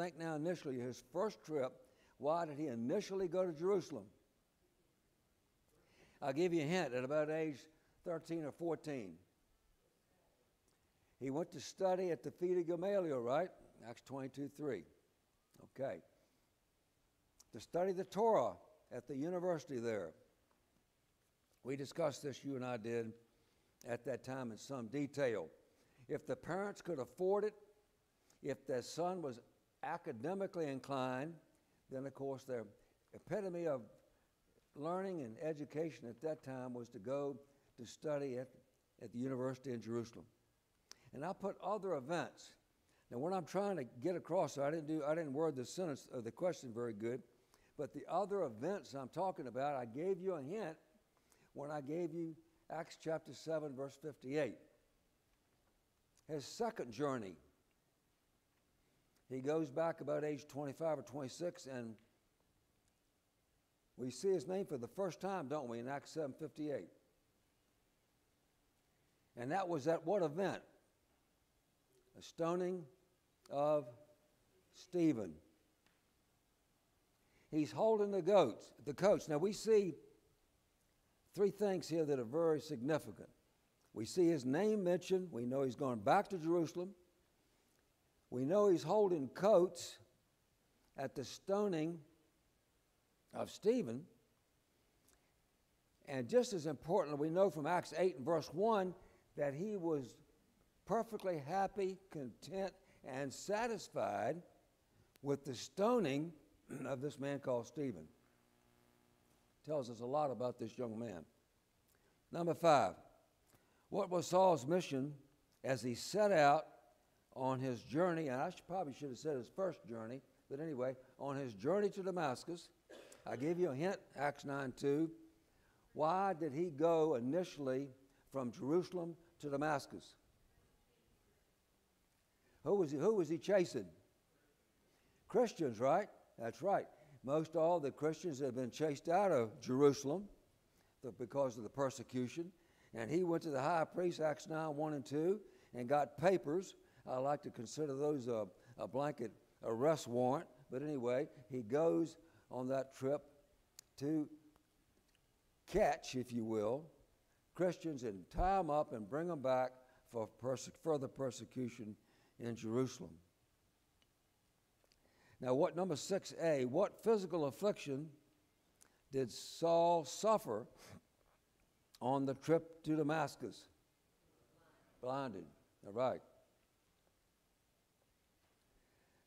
think now initially his first trip, why did he initially go to Jerusalem? I'll give you a hint at about age 13 or 14. He went to study at the feet of Gamaliel, right? Acts 22 3. Okay. To study the Torah at the university there. We discussed this, you and I did, at that time in some detail. If the parents could afford it, if their son was academically inclined, then of course their epitome of learning and education at that time was to go to study at, at the university in Jerusalem. And I put other events. Now, what I'm trying to get across, I didn't do, I didn't word the sentence of the question very good, but the other events I'm talking about, I gave you a hint when I gave you Acts chapter 7, verse 58. His second journey, he goes back about age 25 or 26, and we see his name for the first time, don't we, in Acts 7:58. And that was at what event? A stoning of Stephen. He's holding the goats, the coats. Now we see three things here that are very significant. We see his name mentioned. We know he's going back to Jerusalem. We know he's holding coats at the stoning of Stephen. And just as importantly, we know from Acts 8 and verse 1 that he was perfectly happy, content, and satisfied with the stoning of this man called Stephen. Tells us a lot about this young man. Number five, what was Saul's mission as he set out on his journey? And I should, probably should have said his first journey, but anyway, on his journey to Damascus. I gave you a hint, Acts 9 2. Why did he go initially from Jerusalem to Damascus? Who was he, who was he chasing? Christians, right? That's right. Most all the Christians had been chased out of Jerusalem because of the persecution. And he went to the high priest, Acts 9 1 and 2, and got papers. I like to consider those a, a blanket arrest warrant. But anyway, he goes on that trip to catch, if you will, Christians and tie them up and bring them back for perse- further persecution in Jerusalem. Now, what number 6a, what physical affliction did Saul suffer on the trip to Damascus? Blinded. All right.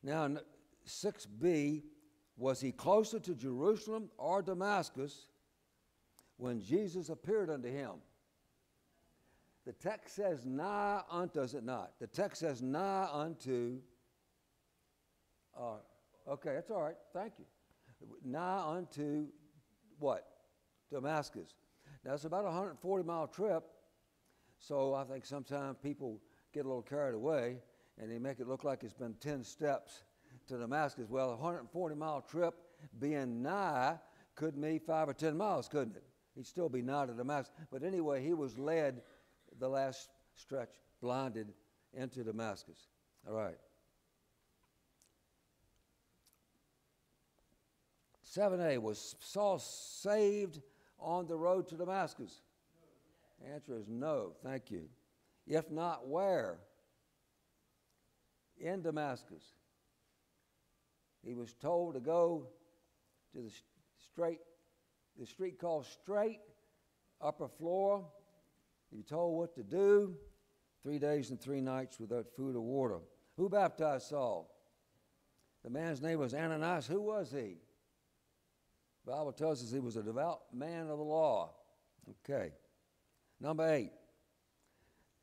Now, 6b, was he closer to Jerusalem or Damascus when Jesus appeared unto him? The text says nigh unto, does it not? The text says nigh unto, uh, okay, that's all right, thank you. Nigh unto what? Damascus. Now it's about a 140 mile trip, so I think sometimes people get a little carried away and they make it look like it's been 10 steps to Damascus. Well, a 140 mile trip being nigh could mean five or 10 miles, couldn't it? He'd still be nigh to Damascus. But anyway, he was led the last stretch, blinded into Damascus. All right. 7a, was Saul saved on the road to Damascus? No. Answer is no. Thank you. If not, where? In Damascus. He was told to go to the straight, the street called Straight, upper floor. He was told what to do. Three days and three nights without food or water. Who baptized Saul? The man's name was Ananias. Who was he? The Bible tells us he was a devout man of the law. Okay. Number eight.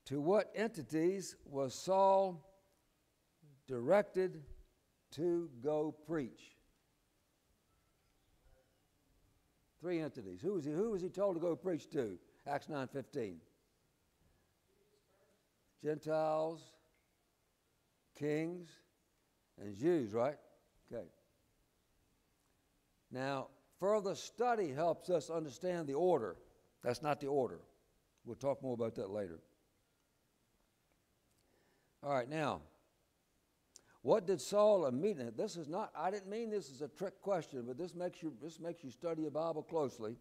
To what entities was Saul directed to go preach? Three entities. Who was he, who was he told to go preach to? Acts 9.15. Gentiles, kings, and Jews, right? Okay. Now, further study helps us understand the order. That's not the order. We'll talk more about that later. All right, now, What did Saul immediately? This is not. I didn't mean this is a trick question, but this makes you this makes you study your Bible closely.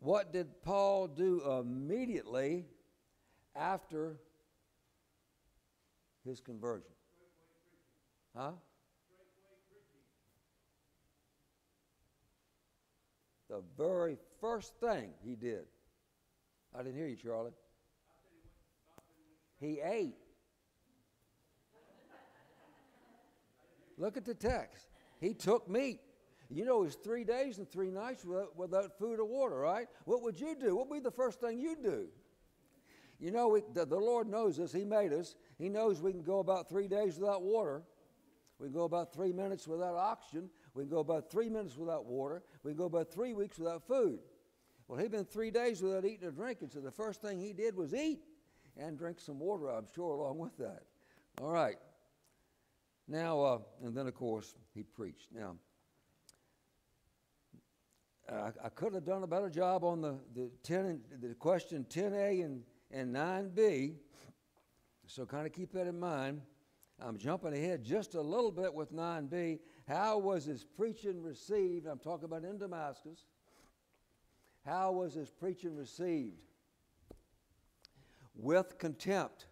What did Paul do immediately after his conversion? Huh? The very first thing he did. I didn't hear you, Charlie. He ate. Look at the text. He took meat. You know, it was three days and three nights without, without food or water, right? What would you do? What would be the first thing you'd do? You know, the, the Lord knows us. He made us. He knows we can go about three days without water. We can go about three minutes without oxygen. We can go about three minutes without water. We can go about three weeks without food. Well, he'd been three days without eating or drinking, so the first thing he did was eat and drink some water, I'm sure, along with that. All right. Now, uh, and then of course, he preached. Now, I, I could have done a better job on the, the, 10 the question 10A and, and 9B, so kind of keep that in mind. I'm jumping ahead just a little bit with 9b. How was his preaching received? I'm talking about in Damascus. How was his preaching received? With contempt.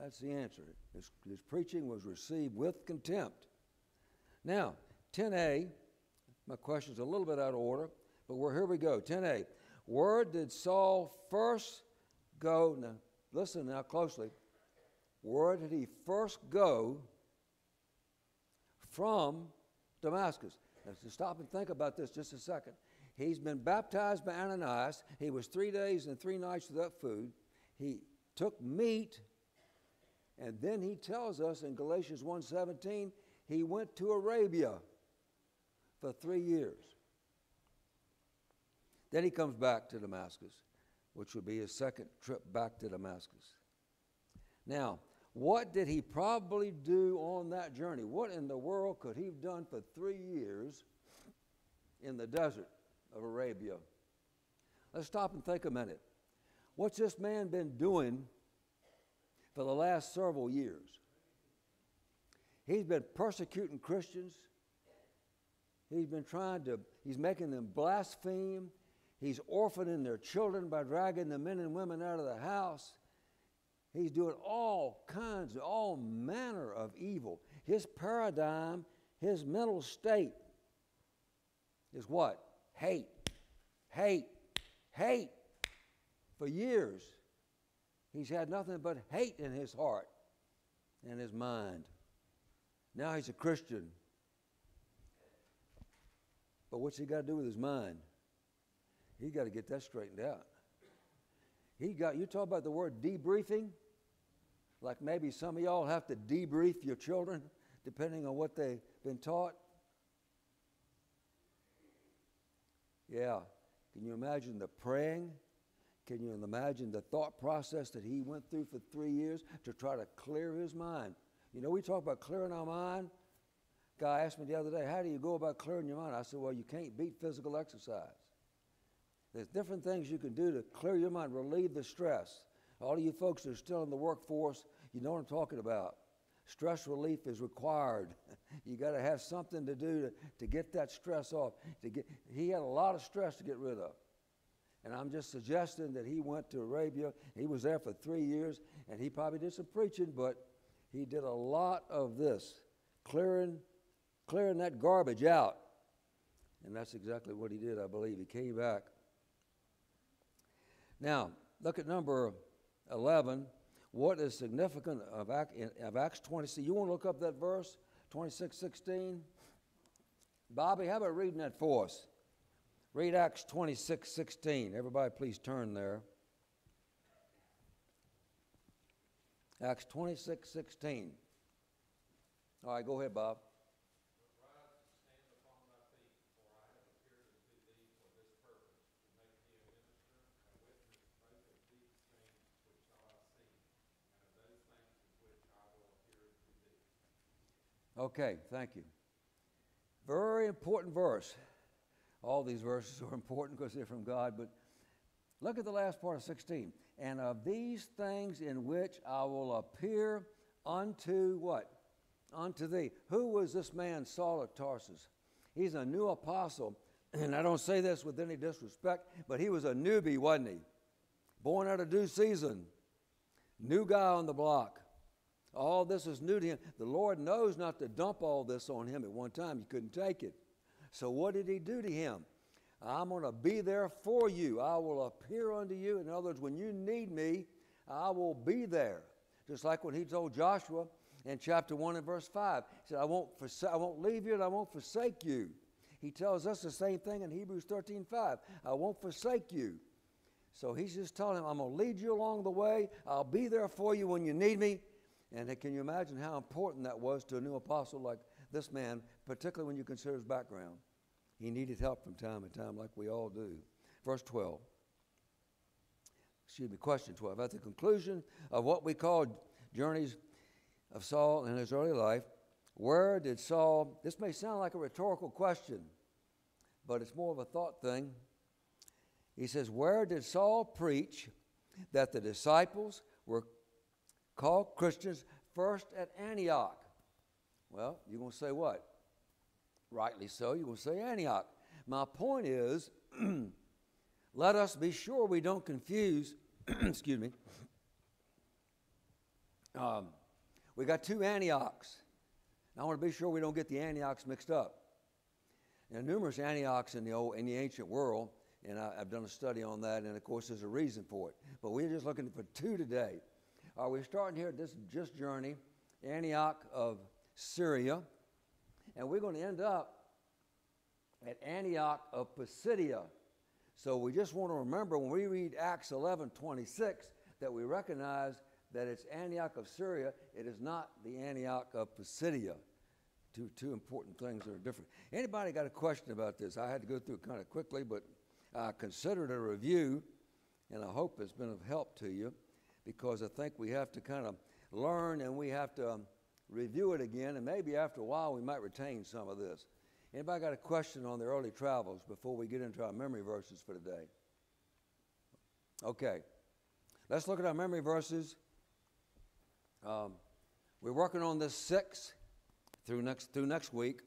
That's the answer. His, his preaching was received with contempt. Now, 10a, my question's a little bit out of order, but we're, here we go. 10a. Where did Saul first go? Now, listen now closely. Where did he first go from Damascus? Now, to stop and think about this just a second. He's been baptized by Ananias. He was three days and three nights without food. He took meat, and then he tells us in Galatians 1:17, he went to Arabia for three years. Then he comes back to Damascus, which would be his second trip back to Damascus. Now, what did he probably do on that journey? What in the world could he have done for three years in the desert of Arabia? Let's stop and think a minute. What's this man been doing for the last several years? He's been persecuting Christians. He's been trying to, he's making them blaspheme. He's orphaning their children by dragging the men and women out of the house. He's doing all kinds, all manner of evil. His paradigm, his mental state is what? Hate, hate, hate. For years, he's had nothing but hate in his heart and his mind. Now he's a Christian. But what's he got to do with his mind? He got to get that straightened out. He got you talk about the word debriefing like maybe some of y'all have to debrief your children depending on what they've been taught. Yeah. Can you imagine the praying? Can you imagine the thought process that he went through for three years to try to clear his mind? You know, we talk about clearing our mind. Guy asked me the other day, How do you go about clearing your mind? I said, Well, you can't beat physical exercise. There's different things you can do to clear your mind, relieve the stress. All of you folks that are still in the workforce, you know what I'm talking about. Stress relief is required. you got to have something to do to, to get that stress off. To get, he had a lot of stress to get rid of. And I'm just suggesting that he went to Arabia. He was there for three years, and he probably did some preaching, but he did a lot of this, clearing, clearing that garbage out. And that's exactly what he did, I believe. He came back. Now, look at number 11, what is significant of, Acts 20? You want to look up that verse, 26, 16? Bobby, how about reading that for us? Read Acts 26, 16. Everybody, please turn there. Acts 26, 16. All right, go ahead, Bob. Okay, thank you. Very important verse. All these verses are important because they're from God, but look at the last part of 16. And of these things in which I will appear unto what? Unto thee. Who was this man, Saul of Tarsus? He's a new apostle, and I don't say this with any disrespect, but he was a newbie, wasn't he? Born out of due season, new guy on the block. All this is new to him. The Lord knows not to dump all this on him at one time. He couldn't take it. So, what did he do to him? I'm going to be there for you. I will appear unto you. In other words, when you need me, I will be there. Just like when he told Joshua in chapter 1 and verse 5. He said, I won't, I won't leave you and I won't forsake you. He tells us the same thing in Hebrews 13 5. I won't forsake you. So he's just telling him, I'm going to lead you along the way. I'll be there for you when you need me. And can you imagine how important that was to a new apostle like this man, particularly when you consider his background? He needed help from time to time, like we all do. Verse 12. Excuse me, question 12. At the conclusion of what we call journeys of Saul in his early life, where did Saul, this may sound like a rhetorical question, but it's more of a thought thing. He says, Where did Saul preach that the disciples were called Christians first at Antioch? Well, you're going to say what? Rightly so, you're going to say Antioch. My point is, let us be sure we don't confuse, excuse me, um, we got two Antiochs. I want to be sure we don't get the Antiochs mixed up. There are numerous Antiochs in the old in the ancient world, and I, have done a study on that, and of course there's a reason for it. But we're just looking for two today. Are we starting here this just journey, Antioch of Syria, and we're going to end up at Antioch of Pisidia. So we just want to remember when we read Acts 11 26 that we recognize that it's Antioch of Syria. It is not the Antioch of Pisidia. Two, two important things that are different. Anybody got a question about this? I had to go through it kind of quickly, but I considered a review, and I hope it's been of help to you because I think we have to kind of learn and we have to um, review it again, and maybe after a while we might retain some of this. Anybody got a question on the early travels before we get into our memory verses for today? Okay. Let's look at our memory verses um, we're working on this six through next through next week,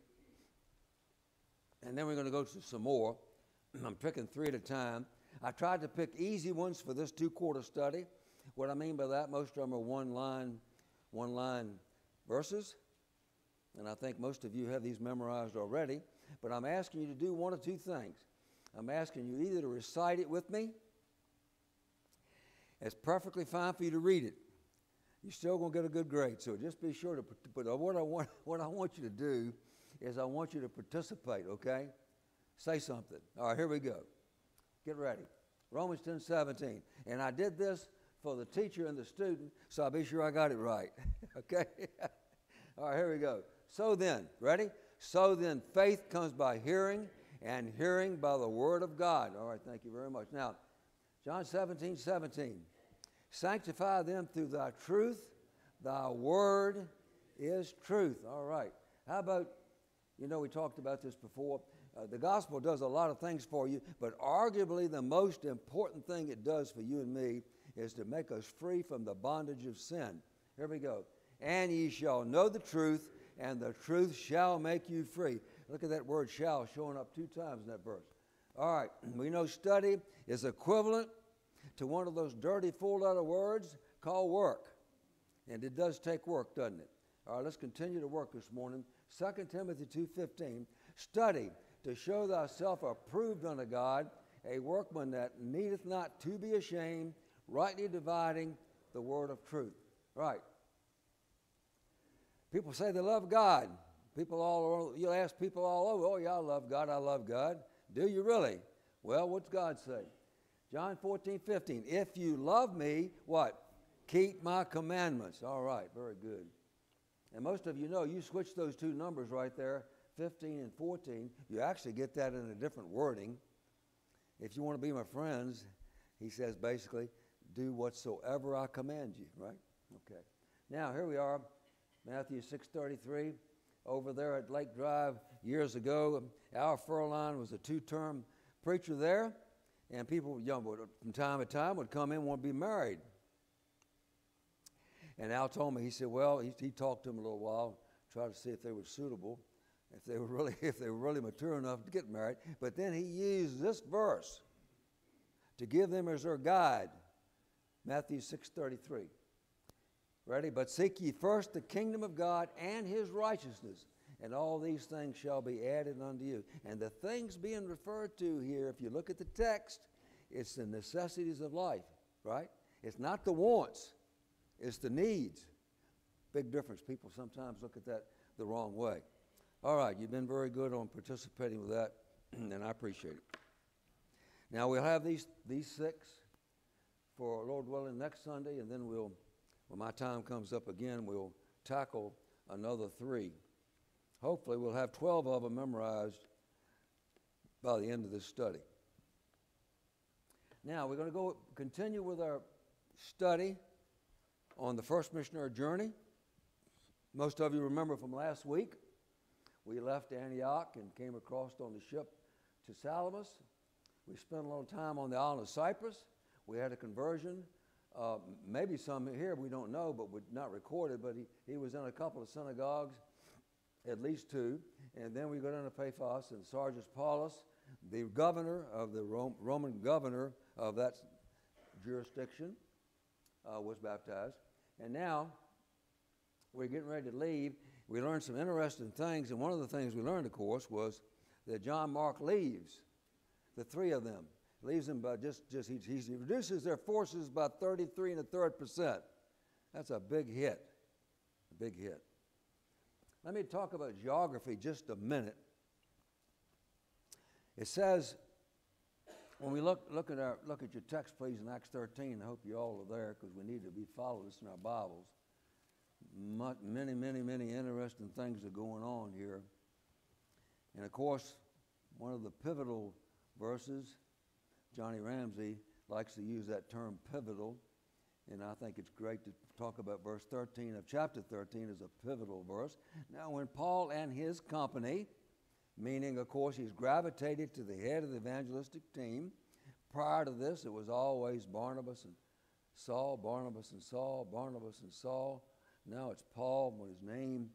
and then we're going to go to some more. I'm picking three at a time. I tried to pick easy ones for this two-quarter study. What I mean by that, most of them are one-line, one-line verses, and I think most of you have these memorized already. But I'm asking you to do one of two things. I'm asking you either to recite it with me. It's perfectly fine for you to read it you're still going to get a good grade. So just be sure to, but what I want, what I want you to do is I want you to participate, okay? Say something. All right, here we go. Get ready. Romans 10 17. And I did this for the teacher and the student, so I'll be sure I got it right. okay? All right, here we go. So then, ready? So then, faith comes by hearing, and hearing by the word of God. All right, thank you very much. Now, John 17 17. Sanctify them through thy truth. Thy word is truth. All right. How about, you know, we talked about this before. Uh, the gospel does a lot of things for you, but arguably the most important thing it does for you and me is to make us free from the bondage of sin. Here we go. And ye shall know the truth, and the truth shall make you free. Look at that word shall showing up two times in that verse. All right, we know study is equivalent to one of those dirty four letter words called work. And it does take work, doesn't it? All right, let's continue to work this morning. 2 Timothy 2.15, study to show thyself approved unto God, a workman that needeth not to be ashamed, rightly dividing the word of truth. Right. People say they love God. People all you'll ask people all over, oh, yeah, I love God, I love God. Do you really? Well, what's God say? John 14, 15. If you love me, what? Keep my commandments. All right, very good. And most of you know you switch those two numbers right there, 15 and 14. You actually get that in a different wording. If you want to be my friends, he says basically, do whatsoever I command you, right? Okay. Now, here we are, Matthew 6:33. Over there at Lake Drive years ago, Al Furlan was a two-term preacher there and people, young, from time to time, would come in and want to be married. And Al told me, he said, well, he, he talked to them a little while, tried to see if they were suitable, if they were really, if they were really mature enough to get married. But then he used this verse to give them as their guide. Matthew 6:33. Ready? But seek ye first the kingdom of God and his righteousness, and all these things shall be added unto you. And the things being referred to here, if you look at the text, it's the necessities of life, right? It's not the wants, it's the needs. Big difference. People sometimes look at that the wrong way. All right, you've been very good on participating with that, and I appreciate it. Now we'll have these these six for Lord willing next Sunday, and then we'll, when my time comes up again, we'll tackle another three. Hopefully, we'll have 12 of them memorized by the end of this study. Now, we're going to go continue with our study on the first missionary journey. Most of you remember from last week, we left Antioch and came across on the ship to Salamis. We spent a little time on the island of Cyprus. We had a conversion. Uh, maybe some here we don't know, but not recorded. But he, he was in a couple of synagogues, at least two. And then we go down to Paphos, and Sergius Paulus, the governor of the Rome, Roman governor of that jurisdiction, uh, was baptized. And now we're getting ready to leave. We learned some interesting things, and one of the things we learned, of course, was that John Mark leaves, the three of them leaves them by just, just he, he reduces their forces by 33 and a third percent. That's a big hit. A big hit. Let me talk about geography just a minute. It says, when we look, look, at our, look at your text, please, in Acts 13, I hope you all are there because we need to be following this in our Bibles. Many, many, many interesting things are going on here. And of course, one of the pivotal verses Johnny Ramsey likes to use that term pivotal, and I think it's great to talk about verse 13 of chapter 13 as a pivotal verse. Now, when Paul and his company, meaning, of course, he's gravitated to the head of the evangelistic team. Prior to this, it was always Barnabas and Saul, Barnabas and Saul, Barnabas and Saul. Now it's Paul when his name,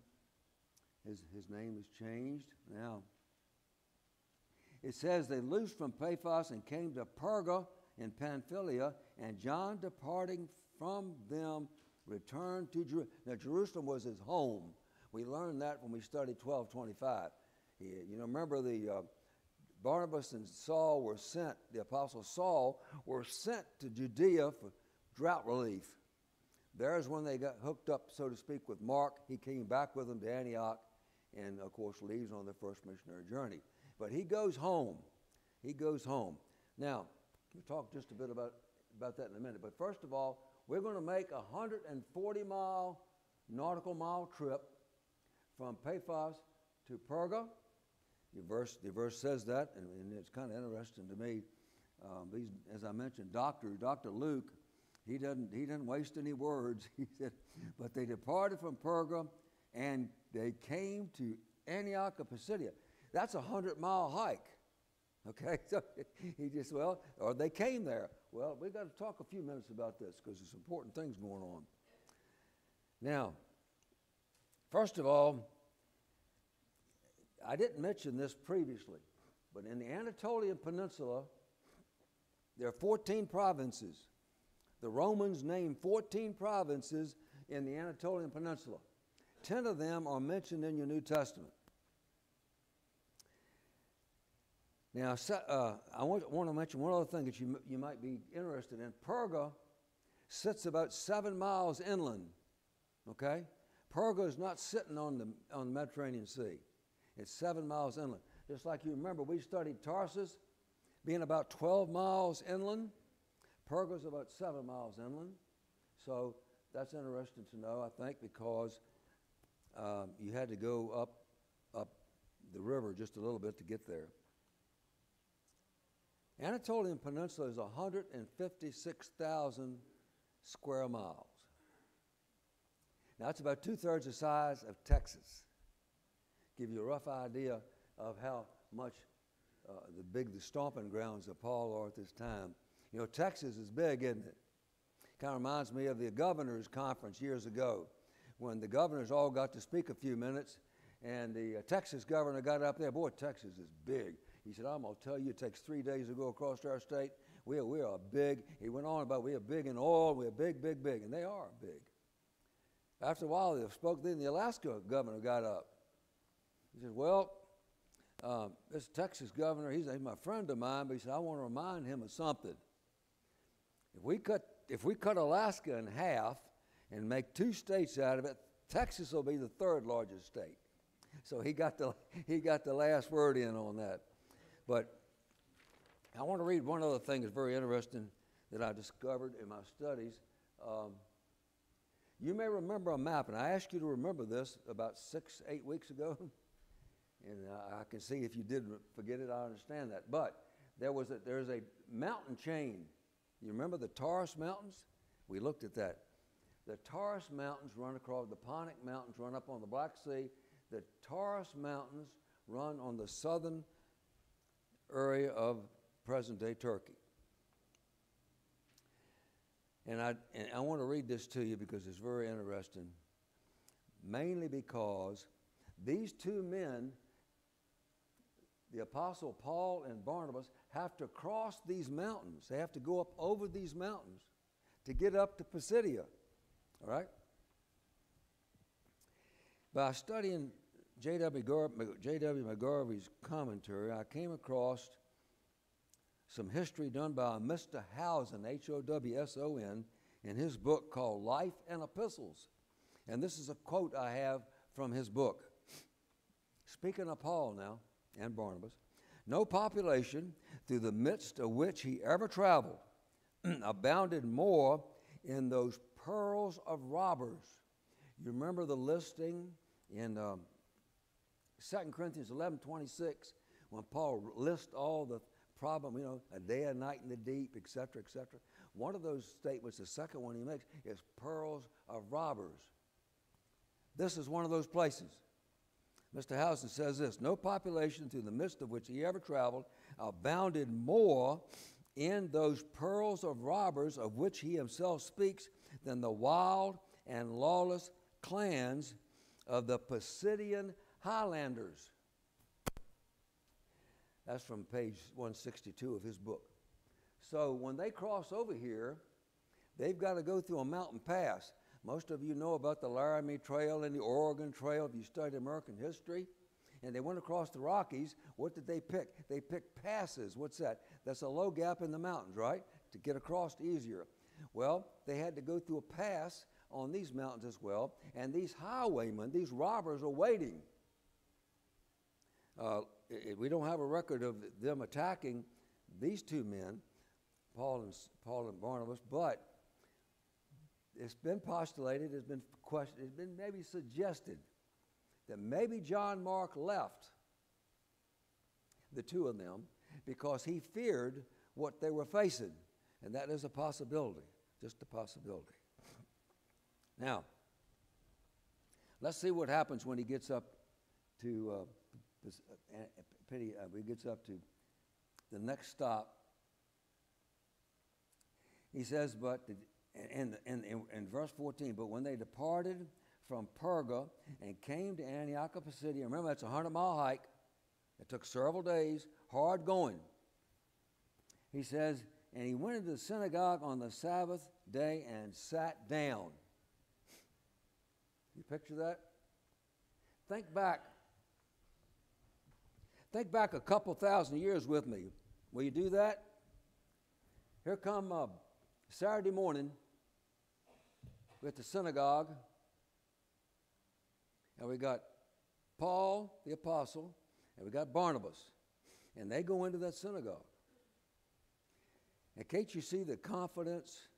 his, his name is changed. Now, it says they loosed from Paphos and came to Perga in Pamphylia, and John departing from them returned to Jerusalem. Now, Jerusalem was his home. We learned that when we studied 1225. You know, remember the uh, Barnabas and Saul were sent, the apostle Saul were sent to Judea for drought relief. There's when they got hooked up, so to speak, with Mark. He came back with them to Antioch and, of course, leaves on their first missionary journey. But he goes home. He goes home. Now, we'll talk just a bit about, about that in a minute. But first of all, we're going to make a 140 mile nautical mile trip from Paphos to Perga. The verse, the verse says that, and, and it's kind of interesting to me. Um, these, as I mentioned, Doctor Dr. Luke, he doesn't he doesn't waste any words. He said, but they departed from Perga, and they came to Antioch of Pisidia. That's a hundred mile hike. Okay, so he just, well, or they came there. Well, we've got to talk a few minutes about this because there's important things going on. Now, first of all, I didn't mention this previously, but in the Anatolian Peninsula, there are 14 provinces. The Romans named 14 provinces in the Anatolian Peninsula. Ten of them are mentioned in your New Testament. Now, uh, I want, want, to mention one other thing that you, you might be interested in. Perga sits about seven miles inland, okay? Perga is not sitting on the, on the Mediterranean Sea. It's seven miles inland. Just like you remember, we studied Tarsus being about 12 miles inland. Perga is about seven miles inland. So that's interesting to know, I think, because um, you had to go up, up the river just a little bit to get there. Anatolian Peninsula is 156,000 square miles. Now, it's about two thirds the size of Texas. Give you a rough idea of how much uh, the big, the stomping grounds of Paul are at this time. You know, Texas is big, isn't it? Kind of reminds me of the governor's conference years ago when the governors all got to speak a few minutes, and the uh, Texas governor got up there. Boy, Texas is big. He said, I'm going to tell you, it takes three days to go across our state. We are, we are big. He went on about we are big in oil, we are big, big, big, and they are big. After a while, they spoke. Then the Alaska governor got up. He said, Well, um, this Texas governor, he's, he's my friend of mine, but he said, I want to remind him of something. If we cut, if we cut Alaska in half and make two states out of it, Texas will be the third largest state. So he got the, he got the last word in on that. But I want to read one other thing that's very interesting that I discovered in my studies. Um, you may remember a map, and I asked you to remember this about six, eight weeks ago. and uh, I can see if you did forget it, I understand that. But there was a, there's a mountain chain. You remember the Taurus Mountains? We looked at that. The Taurus Mountains run across the Pontic Mountains, run up on the Black Sea. The Taurus Mountains run on the southern area of present day Turkey. And I, and I want to read this to you because it's very interesting. Mainly because these two men, the Apostle Paul and Barnabas, have to cross these mountains. They have to go up over these mountains to get up to Pisidia. All right? By studying J.W. McGarvey's commentary, I came across some history done by Mr. Howson, H O W S O N, in his book called Life and Epistles. And this is a quote I have from his book. Speaking of Paul now and Barnabas, no population through the midst of which he ever traveled abounded more in those pearls of robbers. You remember the listing in um, 2 Corinthians 11 26 when Paul lists all the problem, you know, a day, a night in the deep, etc., etc. One of those statements, the second one he makes, is pearls of robbers. This is one of those places. Mr. Howson says this No population through the midst of which he ever traveled abounded more in those pearls of robbers of which he himself speaks than the wild and lawless clans of the Pisidian Highlanders. That's from page 162 of his book. So when they cross over here, they've got to go through a mountain pass. Most of you know about the Laramie Trail and the Oregon Trail if you study American history. And they went across the Rockies. What did they pick? They picked passes. What's that? That's a low gap in the mountains, right? To get across easier. Well, they had to go through a pass on these mountains as well. And these highwaymen, these robbers, are waiting. Uh, we don't have a record of them attacking these two men, Paul and, Paul and Barnabas, but it's been postulated, it's been questioned, it's been maybe suggested that maybe John Mark left the two of them because he feared what they were facing. And that is a possibility, just a possibility. Now, let's see what happens when he gets up to uh, this, uh, pity, uh, gets up to the next stop. He says, but in, in, in, in verse 14, but when they departed from Perga and came to Antioch of Pisidia, remember that's a 100 mile hike. It took several days, hard going. He says, and he went into the synagogue on the Sabbath day and sat down. You picture that? Think back Think back a couple thousand years with me. Will you do that? Here come uh, Saturday morning we're at the synagogue, and we got Paul the apostle, and we got Barnabas, and they go into that synagogue. And can't you see the confidence?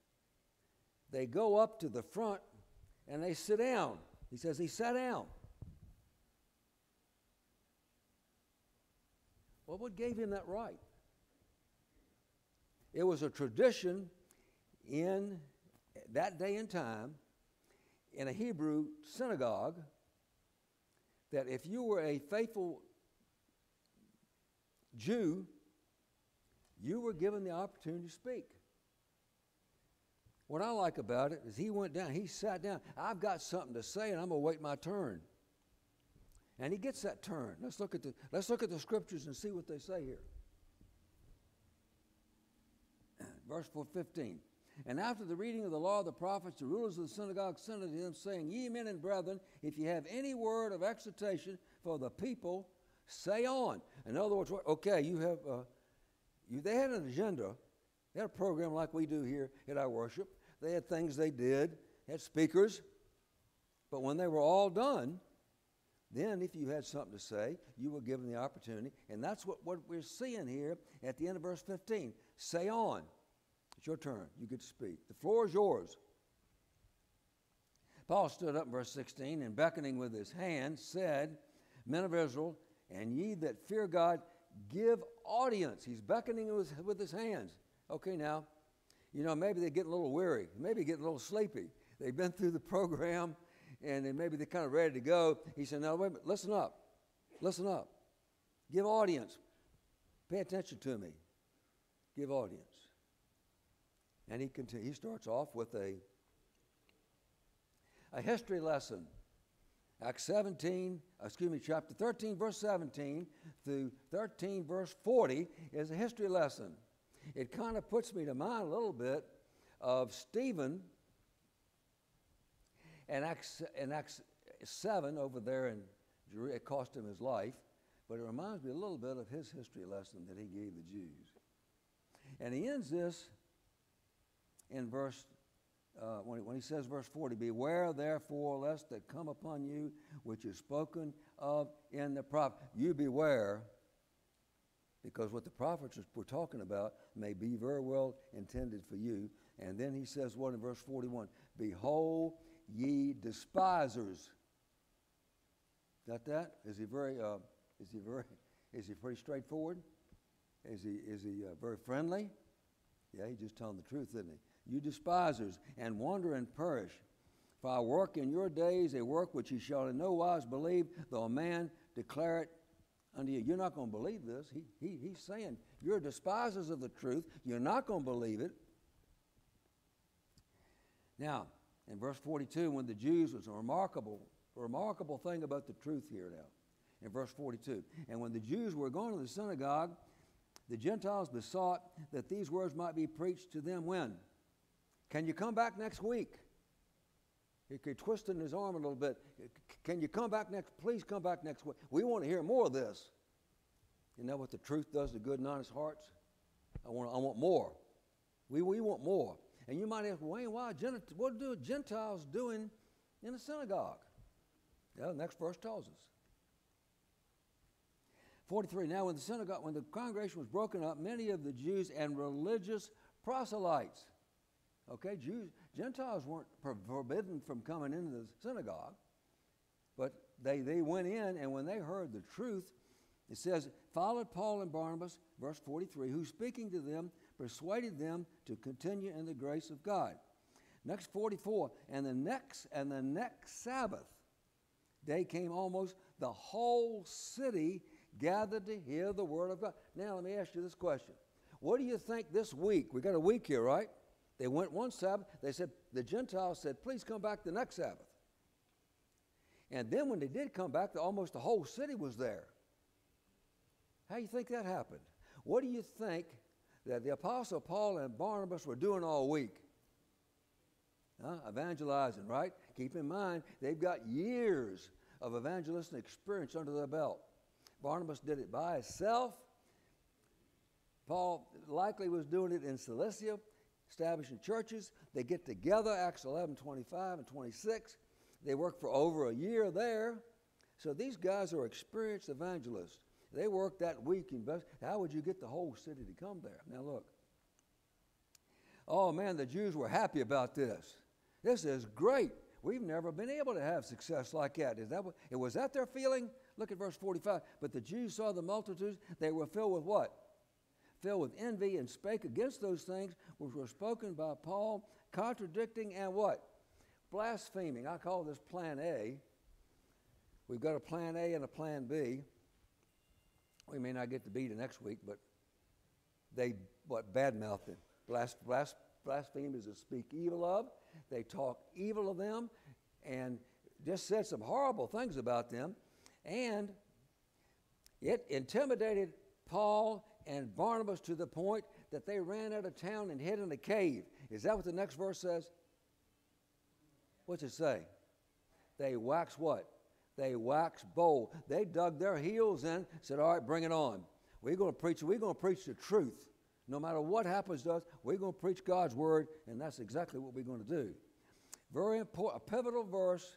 They go up to the front and they sit down. He says he sat down. Well, what gave him that right? It was a tradition in that day and time in a Hebrew synagogue that if you were a faithful Jew, you were given the opportunity to speak. What I like about it is he went down, he sat down. I've got something to say, and I'm going to wait my turn. And he gets that turn. Let's look at the, let's look at the scriptures and see what they say here. Verse 15. And after the reading of the law of the prophets, the rulers of the synagogue sent unto him, saying, Ye men and brethren, if you have any word of exhortation for the people, say on. In other words, okay, you have, uh, you, they had an agenda. They had a program like we do here at our worship. They had things they did, had speakers. But when they were all done, then if you had something to say, you were given the opportunity. And that's what, what we're seeing here at the end of verse 15. Say on. It's your turn. You get to speak. The floor is yours. Paul stood up in verse 16 and beckoning with his hand said, Men of Israel, and ye that fear God, give audience. He's beckoning with, with his hands. Okay, now, you know, maybe they're getting a little weary, maybe getting a little sleepy. They've been through the program and then maybe they're kind of ready to go. He said, Now, wait a minute, listen up. Listen up. Give audience. Pay attention to me. Give audience. And he, continue, he starts off with a, a history lesson. Acts 17, excuse me, chapter 13, verse 17 through 13, verse 40 is a history lesson. It kind of puts me to mind a little bit of Stephen and Acts, in Acts 7 over there in Jerusalem. It cost him his life, but it reminds me a little bit of his history lesson that he gave the Jews. And he ends this in verse, uh, when, he, when he says, verse 40, Beware therefore lest that come upon you which is spoken of in the prophet. You beware, because what the prophets were talking about may be very well intended for you. And then he says, what in verse 41? Behold, ye despisers. Got that? Is he very, uh, is he very, is he pretty straightforward? Is he, is he uh, very friendly? Yeah, he's just telling the truth, isn't he? you despisers, and wander and perish. For I work in your days a work which ye shall in no wise believe, though a man declare it unto you. You're not going to believe this. He, he, he's saying, You're despisers of the truth. You're not going to believe it. Now, in verse 42, when the Jews was a remarkable, remarkable thing about the truth here now. In verse 42, and when the Jews were going to the synagogue, the Gentiles besought that these words might be preached to them when? Can you come back next week? He could twisting his arm a little bit. Can you come back next? Please come back next week. We want to hear more of this. You know what the truth does to good and honest hearts? I want, I want more. We, we want more. And you might ask, Wayne, why? What do Gentiles doing in the synagogue? Yeah, the next verse tells us. 43. Now, when the synagogue, when the congregation was broken up, many of the Jews and religious proselytes Okay, Jews, Gentiles weren't forbidden from coming into the synagogue, but they, they went in, and when they heard the truth, it says, followed Paul and Barnabas, verse 43, who speaking to them persuaded them to continue in the grace of God. Next 44, and the next and the next Sabbath day came almost the whole city gathered to hear the word of God. Now let me ask you this question. What do you think this week? We got a week here, right? They went one Sabbath. They said, the Gentiles said, please come back the next Sabbath. And then when they did come back, almost the whole city was there. How do you think that happened? What do you think that the Apostle Paul and Barnabas were doing all week? Evangelizing, right? Keep in mind, they've got years of evangelistic experience under their belt. Barnabas did it by himself. Paul likely was doing it in Cilicia establishing churches. They get together, Acts 11 25 and 26. They work for over a year there. So these guys are experienced evangelists. They worked that week. in Invest- How would you get the whole city to come there? Now, look. Oh, man, the Jews were happy about this. This is great. We've never been able to have success like that. Is that what, was that their feeling? Look at verse 45. But the Jews saw the multitudes. They were filled with what? filled with envy and spake against those things which were spoken by Paul, contradicting and what? Blaspheming. I call this plan A. We've got a plan A and a plan B. We may not get to B the next week, but they, what, bad mouthed him, blas, blas, blaspheme is to speak evil of. They talk evil of them and just said some horrible things about them. And it intimidated Paul and Barnabas to the point that they ran out of town and hid in a cave. Is that what the next verse says? What's it say? They wax what? They waxed bold. They dug their heels in, said, All right, bring it on. We're going to preach, we're going to preach the truth. No matter what happens to us, we're going to preach God's word, and that's exactly what we're going to do. Very important, a pivotal verse,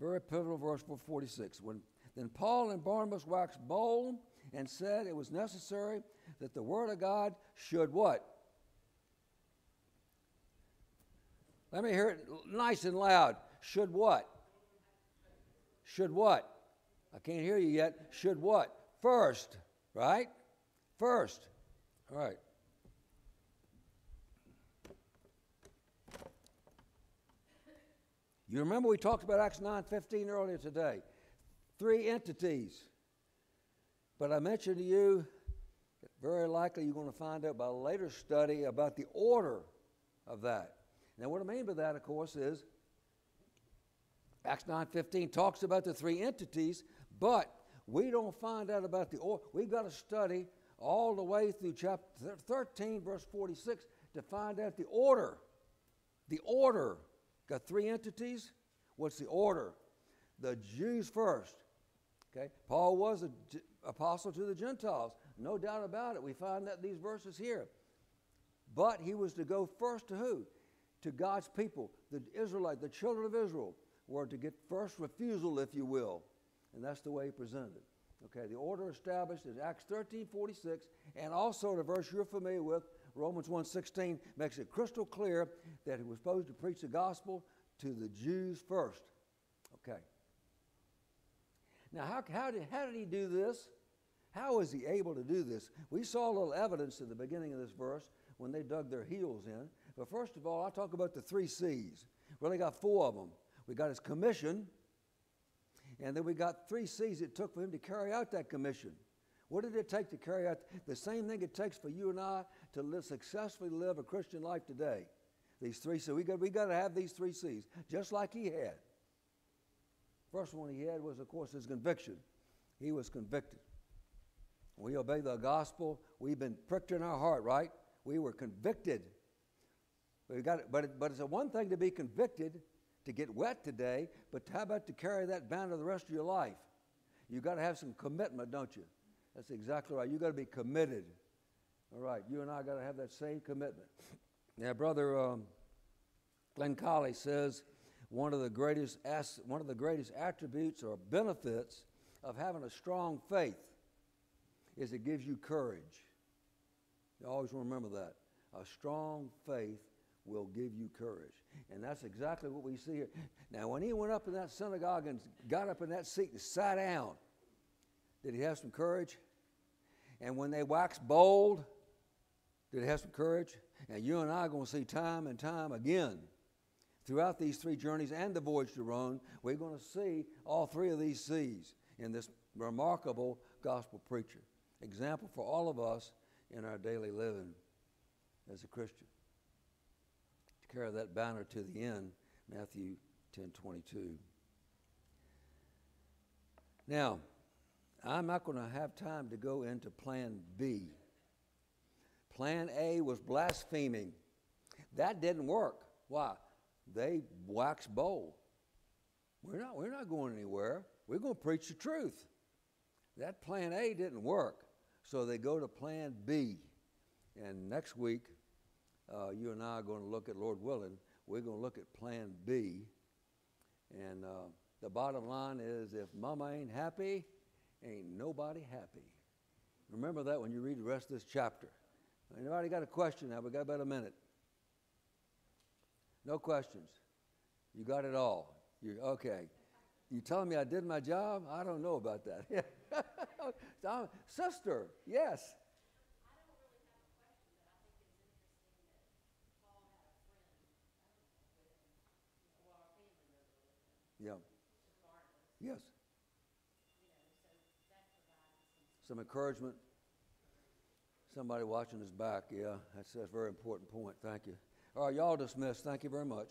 very pivotal verse for 46. When then Paul and Barnabas waxed bold and said it was necessary that the word of God should what? Let me hear it nice and loud. Should what? Should what? I can't hear you yet. Should what? First, right? First. All right. You remember we talked about Acts 9:15 earlier today. Three entities. But I mentioned to you that very likely you're going to find out by a later study about the order of that. Now, what I mean by that, of course, is Acts 9:15 talks about the three entities, but we don't find out about the order. We've got to study all the way through chapter 13, verse 46, to find out the order. The order. Got three entities. What's the order? The Jews first. Okay, Paul was an apostle to the Gentiles, no doubt about it. We find that these verses here. But he was to go first to who? To God's people, the Israelite, the children of Israel, were to get first refusal, if you will. And that's the way he presented it. Okay, the order established is Acts 13, 46, and also the verse you're familiar with, Romans 1, 16, makes it crystal clear that he was supposed to preach the gospel to the Jews first. Okay. Now, how, how, did, how did he do this? How was he able to do this? We saw a little evidence in the beginning of this verse when they dug their heels in. But first of all, I talk about the three C's. Really got four of them. We got his commission, and then we got three C's it took for him to carry out that commission. What did it take to carry out the same thing it takes for you and I to live, successfully live a Christian life today? These three C's. We got, we got to have these three C's, just like he had. First one he had was, of course, his conviction. He was convicted. We obey the gospel. We've been pricked in our heart, right? We were convicted. We got but, it, but it's a one thing to be convicted, to get wet today, but how about to carry that banner the rest of your life? You got to have some commitment, don't you? That's exactly right. You got to be committed. All right, you and I got to have that same commitment. Now, brother um, Glenn Colley says one of the greatest one of the greatest attributes or benefits of having a strong faith is it gives you courage. You always remember that. A strong faith will give you courage. And that's exactly what we see here. Now, when he went up in that synagogue and got up in that seat and sat down, did he have some courage? And when they waxed bold, did he have some courage? And you and I are going to see time and time again throughout these three journeys and the voyage to Rome, we're going to see all three of these C's in this remarkable gospel preacher. Example for all of us in our daily living as a Christian carry that banner to the end, Matthew 10 22. Now, I'm not going to have time to go into plan B. Plan A was blaspheming. That didn't work. Why? They waxed bold. We're not, we're not going anywhere. We're going to preach the truth. That plan A didn't work. So they go to plan B. And next week, uh, you and I are going to look at, Lord willing, we're going to look at Plan B. And uh, the bottom line is if mama ain't happy, ain't nobody happy. Remember that when you read the rest of this chapter. Anybody got a question now? We got about a minute. No questions. You got it all. You okay? You telling me I did my job? I don't know about that. Sister, yes. Yeah. Yes. Some encouragement, Somebody watching us back, yeah, that's, that's a very important point. Thank you. All right, y'all dismissed. Thank you very much.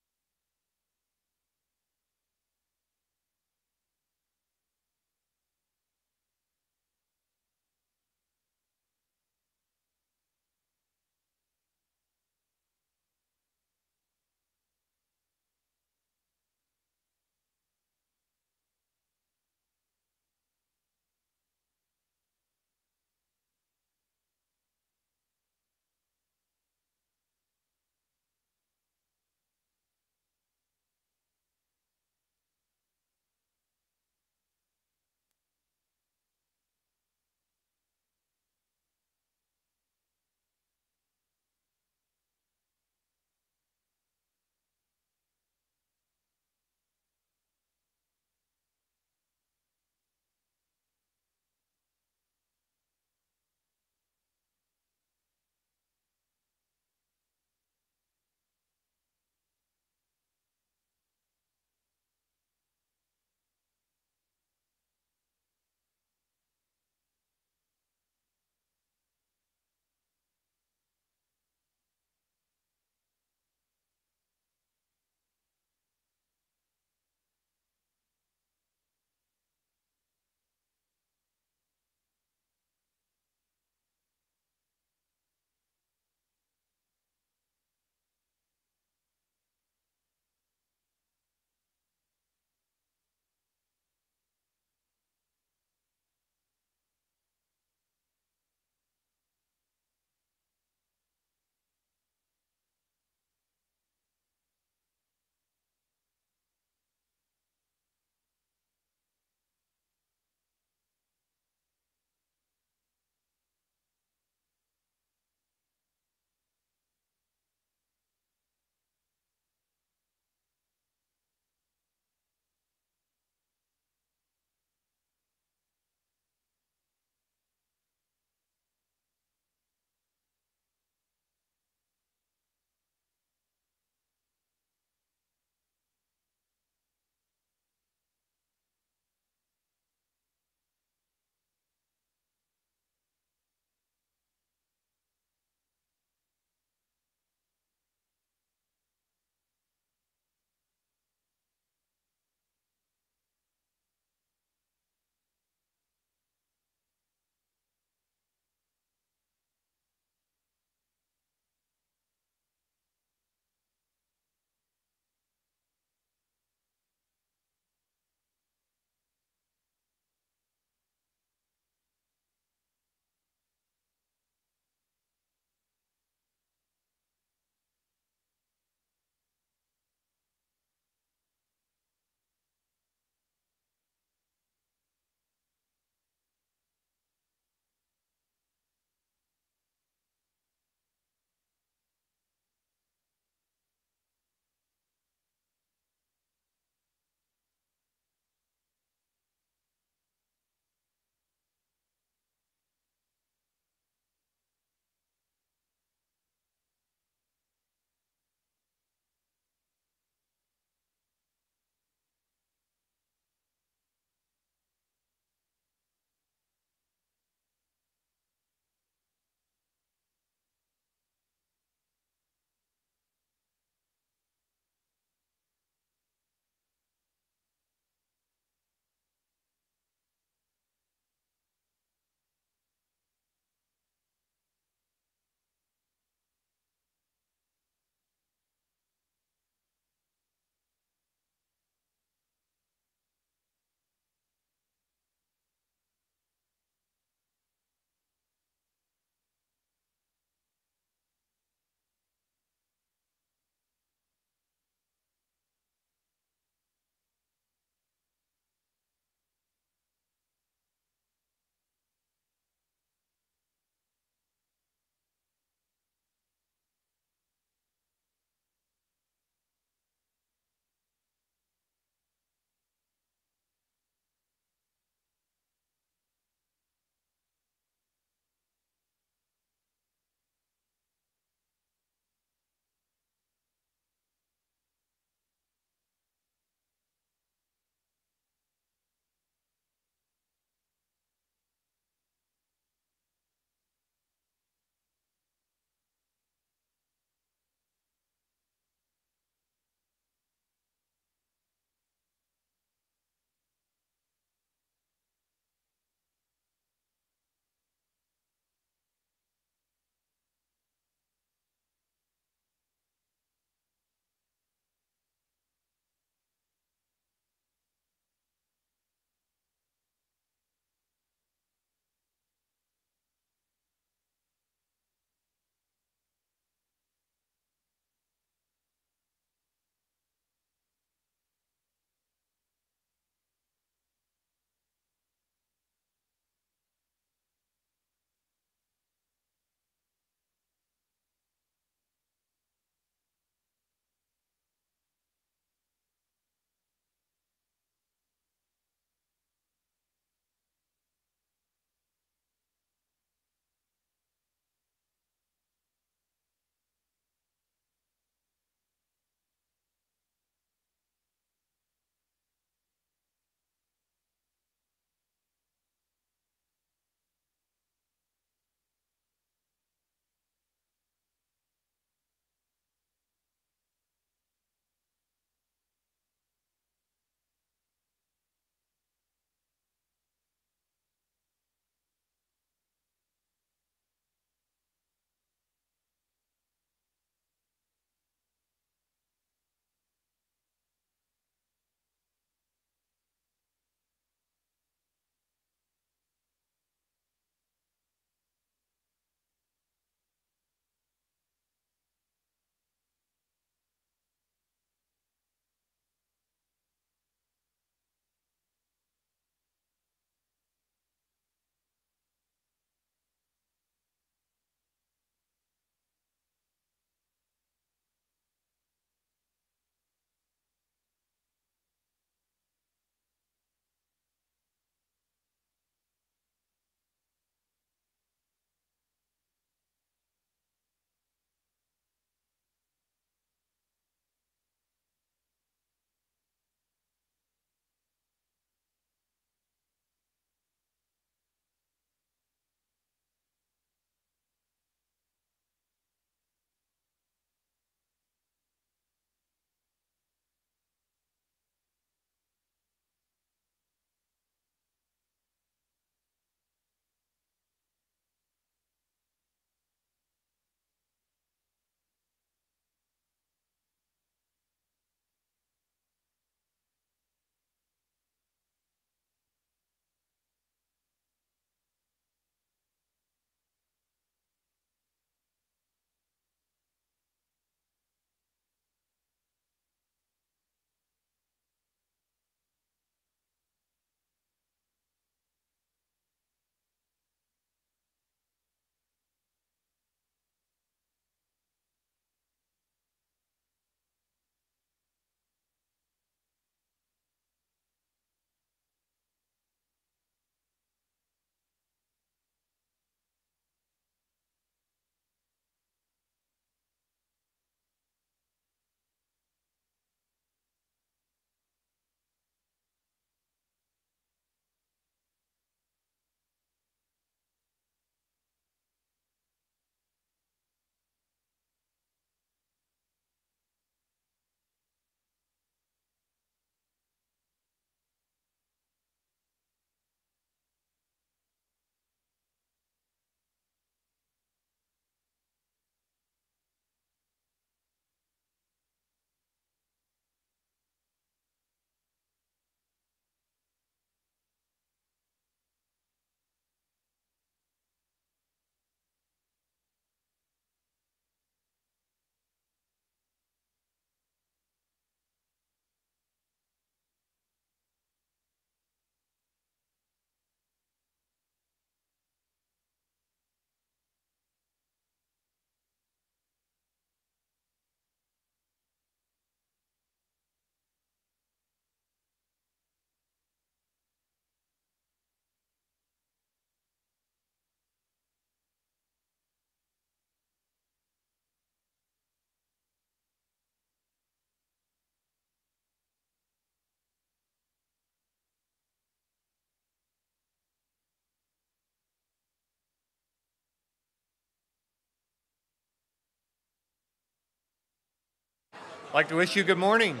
I'd like to wish you good morning.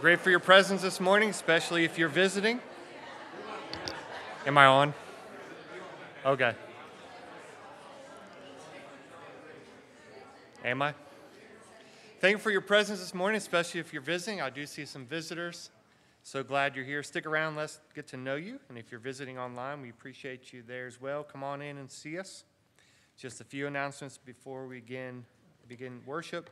Great for your presence this morning, especially if you're visiting. Am I on? Okay. Am I? Thank you for your presence this morning, especially if you're visiting. I do see some visitors. So glad you're here. Stick around, let's get to know you. And if you're visiting online, we appreciate you there as well. Come on in and see us. Just a few announcements before we begin, begin worship.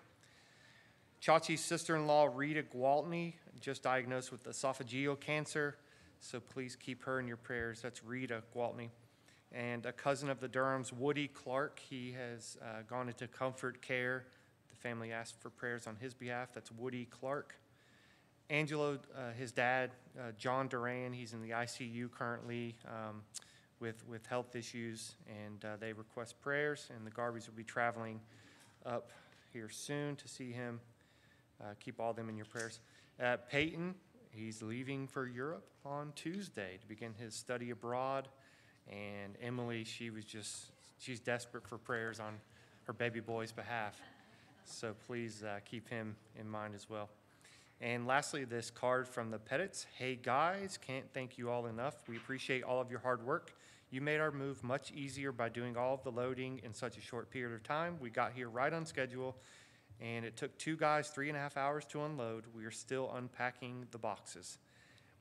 Chachi's sister-in-law, Rita Gwaltney, just diagnosed with esophageal cancer, so please keep her in your prayers. That's Rita Gwaltney. And a cousin of the Durhams, Woody Clark, he has uh, gone into comfort care. The family asked for prayers on his behalf. That's Woody Clark. Angelo, uh, his dad, uh, John Duran, he's in the ICU currently um, with, with health issues, and uh, they request prayers, and the Garveys will be traveling up here soon to see him. Uh, keep all them in your prayers. Uh, Peyton, he's leaving for Europe on Tuesday to begin his study abroad. And Emily, she was just, she's desperate for prayers on her baby boy's behalf. So please uh, keep him in mind as well. And lastly, this card from the Pettits. Hey guys, can't thank you all enough. We appreciate all of your hard work. You made our move much easier by doing all of the loading in such a short period of time. We got here right on schedule and it took two guys three and a half hours to unload. We are still unpacking the boxes.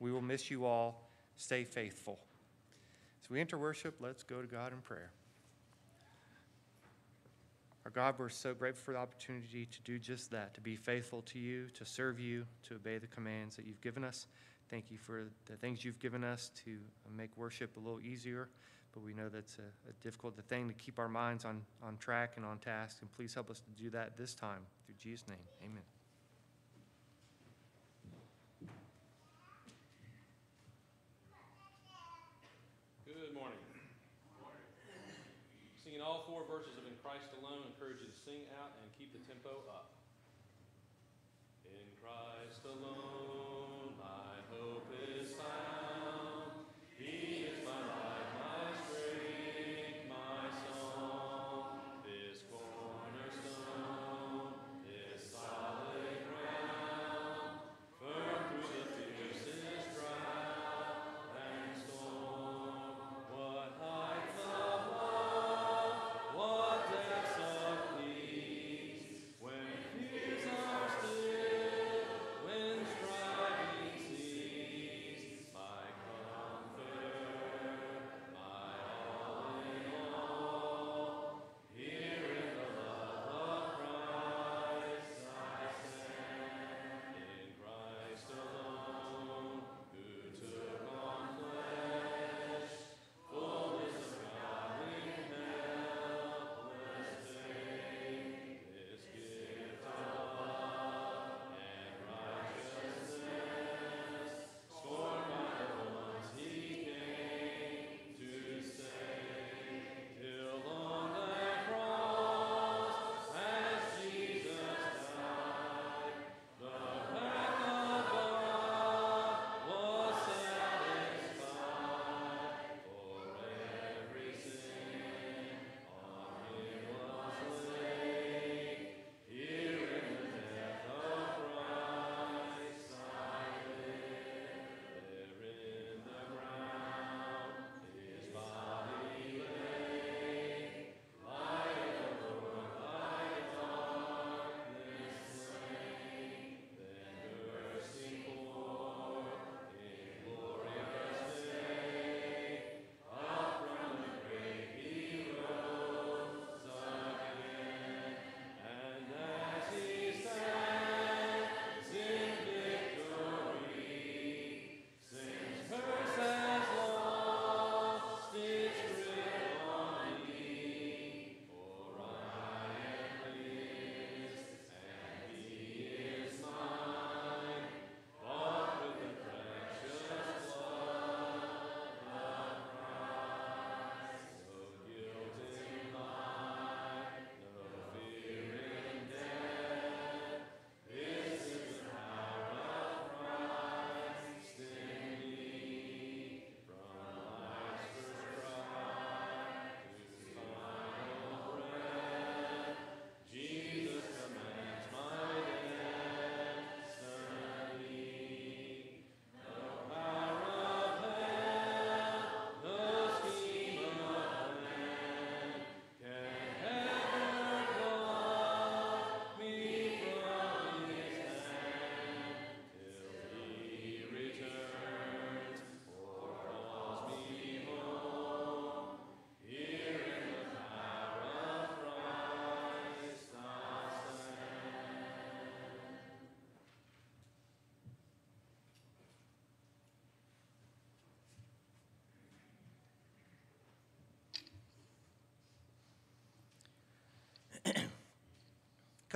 We will miss you all. Stay faithful. As we enter worship, let's go to God in prayer. Our God, we're so grateful for the opportunity to do just that, to be faithful to you, to serve you, to obey the commands that you've given us. Thank you for the things you've given us to make worship a little easier but we know that's a, a, difficult thing to keep our minds on, on track and on task. And please help us to do that this time. Through Jesus' name, amen. Good morning. Singing all four verses of In Christ Alone, encourage you to sing out and keep the tempo up. In Christ alone,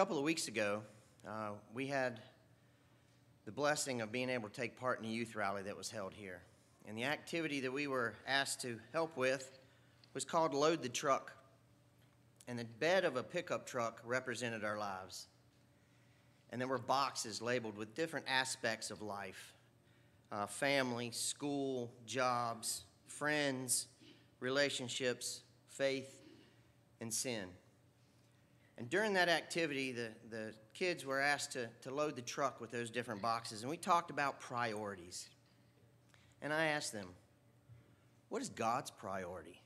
couple of weeks ago, uh, we had the blessing of being able to take part in a youth rally that was held here. And the activity that we were asked to help with was called Load the Truck. And the bed of a pickup truck represented our lives. And there were boxes labeled with different aspects of life uh, family, school, jobs, friends, relationships, faith, and sin. During that activity, the, the kids were asked to, to load the truck with those different boxes, and we talked about priorities. And I asked them, What is God's priority?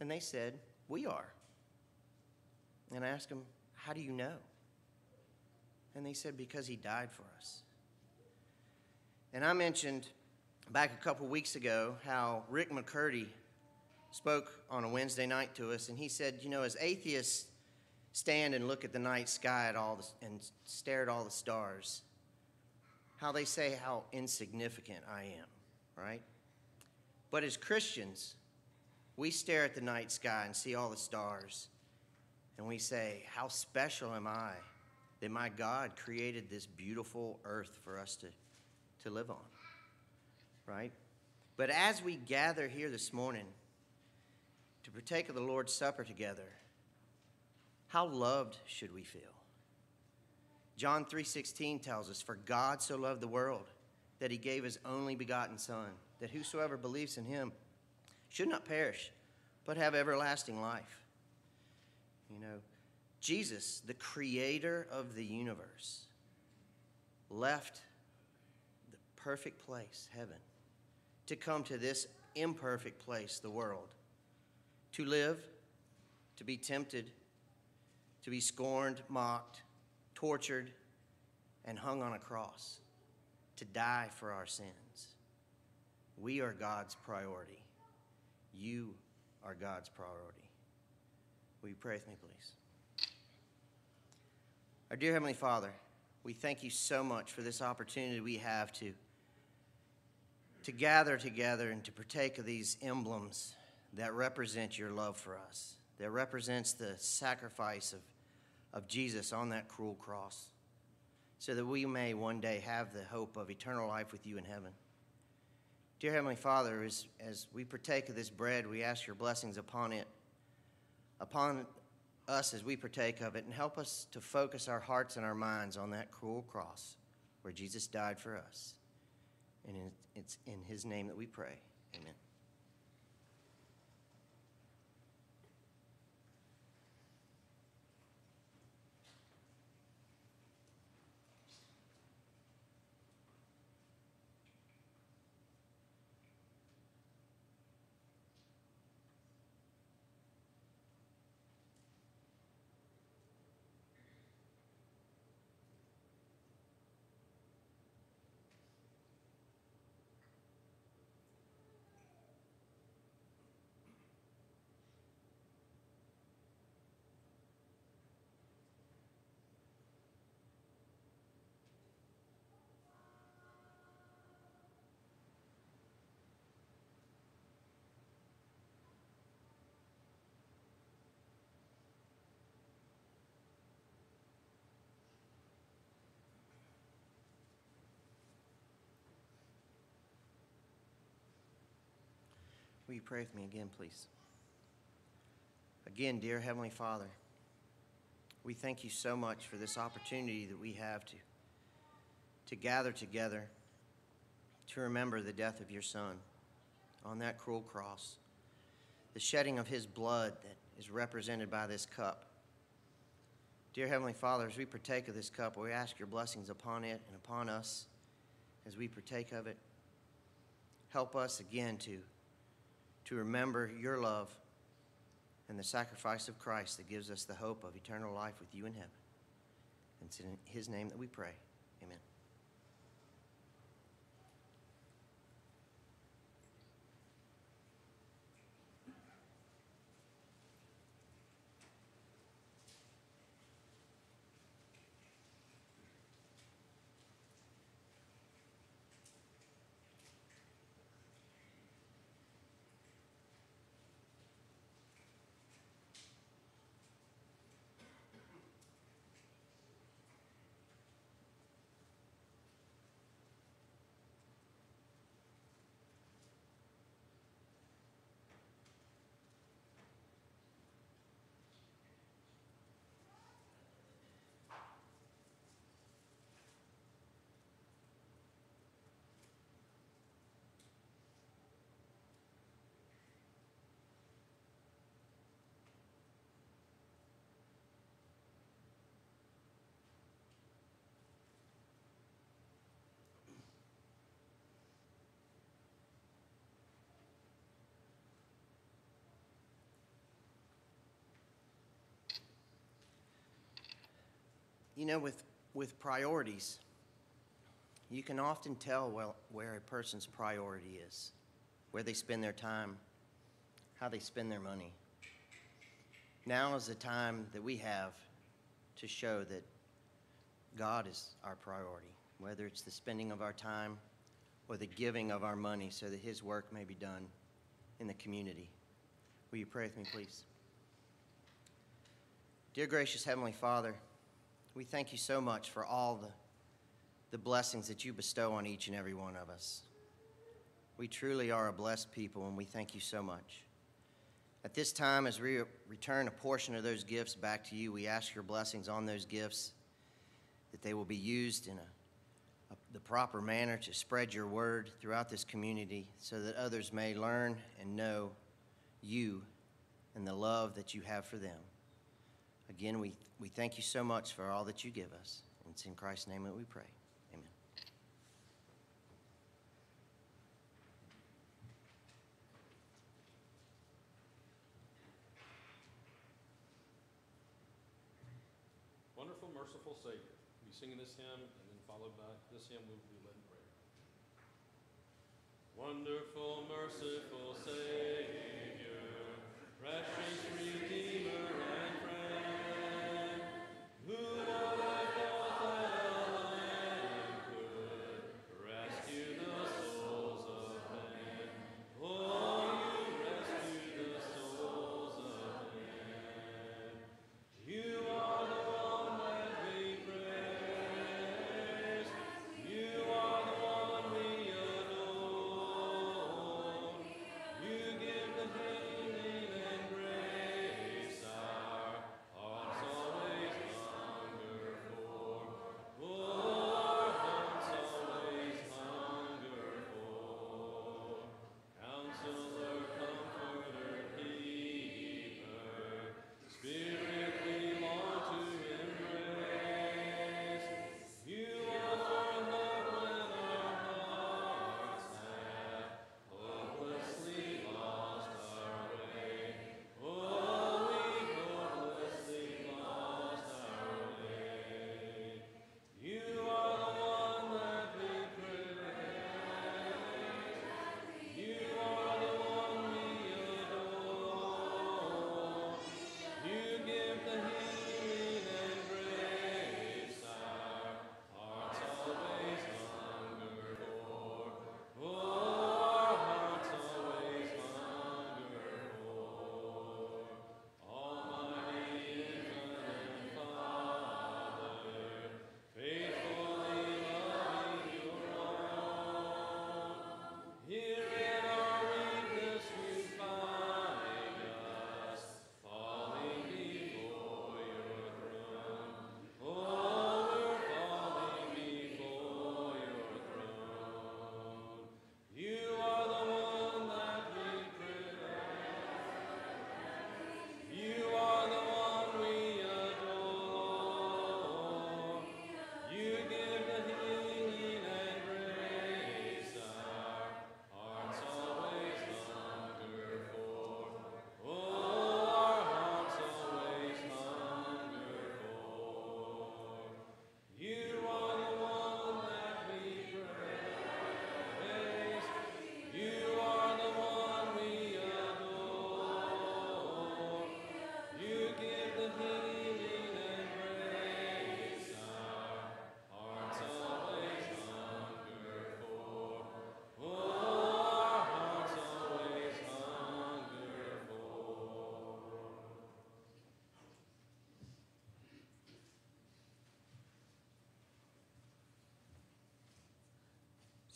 And they said, We are. And I asked them, How do you know? And they said, Because He died for us. And I mentioned back a couple weeks ago how Rick McCurdy spoke on a Wednesday night to us, and he said, You know, as atheists stand and look at the night sky at all the, and stare at all the stars, how they say how insignificant I am, right? But as Christians, we stare at the night sky and see all the stars, and we say, How special am I that my God created this beautiful earth for us to, to live on, right? But as we gather here this morning to partake of the Lord's Supper together, how loved should we feel? John 3:16 tells us, "For God so loved the world that he gave his only begotten son, that whosoever believes in him should not perish, but have everlasting life." You know, Jesus, the creator of the universe, left the perfect place, heaven, to come to this imperfect place, the world, to live, to be tempted, to be scorned, mocked, tortured, and hung on a cross, to die for our sins. We are God's priority. You are God's priority. Will you pray with me, please? Our dear Heavenly Father, we thank you so much for this opportunity we have to, to gather together and to partake of these emblems that represent your love for us, that represents the sacrifice of, of Jesus on that cruel cross, so that we may one day have the hope of eternal life with you in heaven. Dear Heavenly Father, as, as we partake of this bread, we ask your blessings upon it, upon us as we partake of it, and help us to focus our hearts and our minds on that cruel cross where Jesus died for us. And it's in his name that we pray. Amen. You pray with me again, please? Again, dear Heavenly Father, we thank you so much for this opportunity that we have to, to gather together to remember the death of your Son on that cruel cross, the shedding of his blood that is represented by this cup. Dear Heavenly Father, as we partake of this cup, we ask your blessings upon it and upon us as we partake of it. Help us again to to remember your love and the sacrifice of Christ that gives us the hope of eternal life with you in heaven. And it's in his name that we pray. Amen. You know, with, with priorities, you can often tell well, where a person's priority is, where they spend their time, how they spend their money. Now is the time that we have to show that God is our priority, whether it's the spending of our time or the giving of our money so that His work may be done in the community. Will you pray with me, please? Dear gracious Heavenly Father, we thank you so much for all the, the blessings that you bestow on each and every one of us. We truly are a blessed people, and we thank you so much. At this time, as we return a portion of those gifts back to you, we ask your blessings on those gifts, that they will be used in a, a, the proper manner to spread your word throughout this community so that others may learn and know you and the love that you have for them. Again, we, we thank you so much for all that you give us. It's in Christ's name that we pray. Amen. Wonderful, merciful Savior. We'll be singing this hymn, and then followed by this hymn, we will be led in prayer. Wonderful, merciful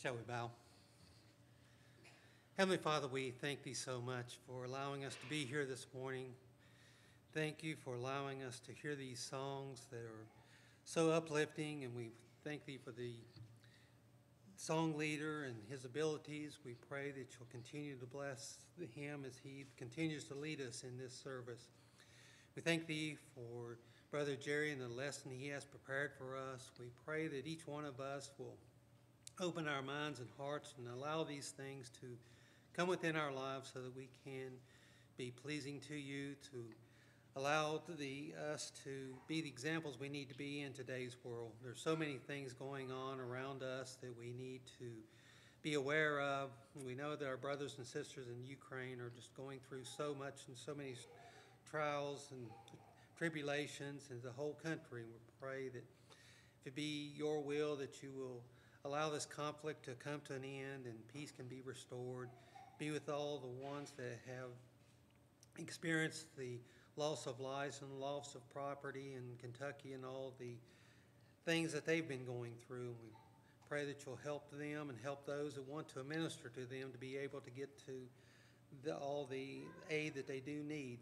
Shall we bow? Heavenly Father, we thank Thee so much for allowing us to be here this morning. Thank you for allowing us to hear these songs that are so uplifting, and we thank Thee for the song leader and his abilities. We pray that You'll continue to bless him as he continues to lead us in this service. We thank Thee for Brother Jerry and the lesson he has prepared for us. We pray that each one of us will open our minds and hearts and allow these things to come within our lives so that we can be pleasing to you, to allow the, us to be the examples we need to be in today's world. There's so many things going on around us that we need to be aware of. We know that our brothers and sisters in Ukraine are just going through so much and so many trials and tribulations in the whole country. We pray that if it be your will that you will allow this conflict to come to an end and peace can be restored. Be with all the ones that have experienced the loss of lives and loss of property in Kentucky and all the things that they've been going through. We pray that you'll help them and help those that want to administer to them to be able to get to the, all the aid that they do need.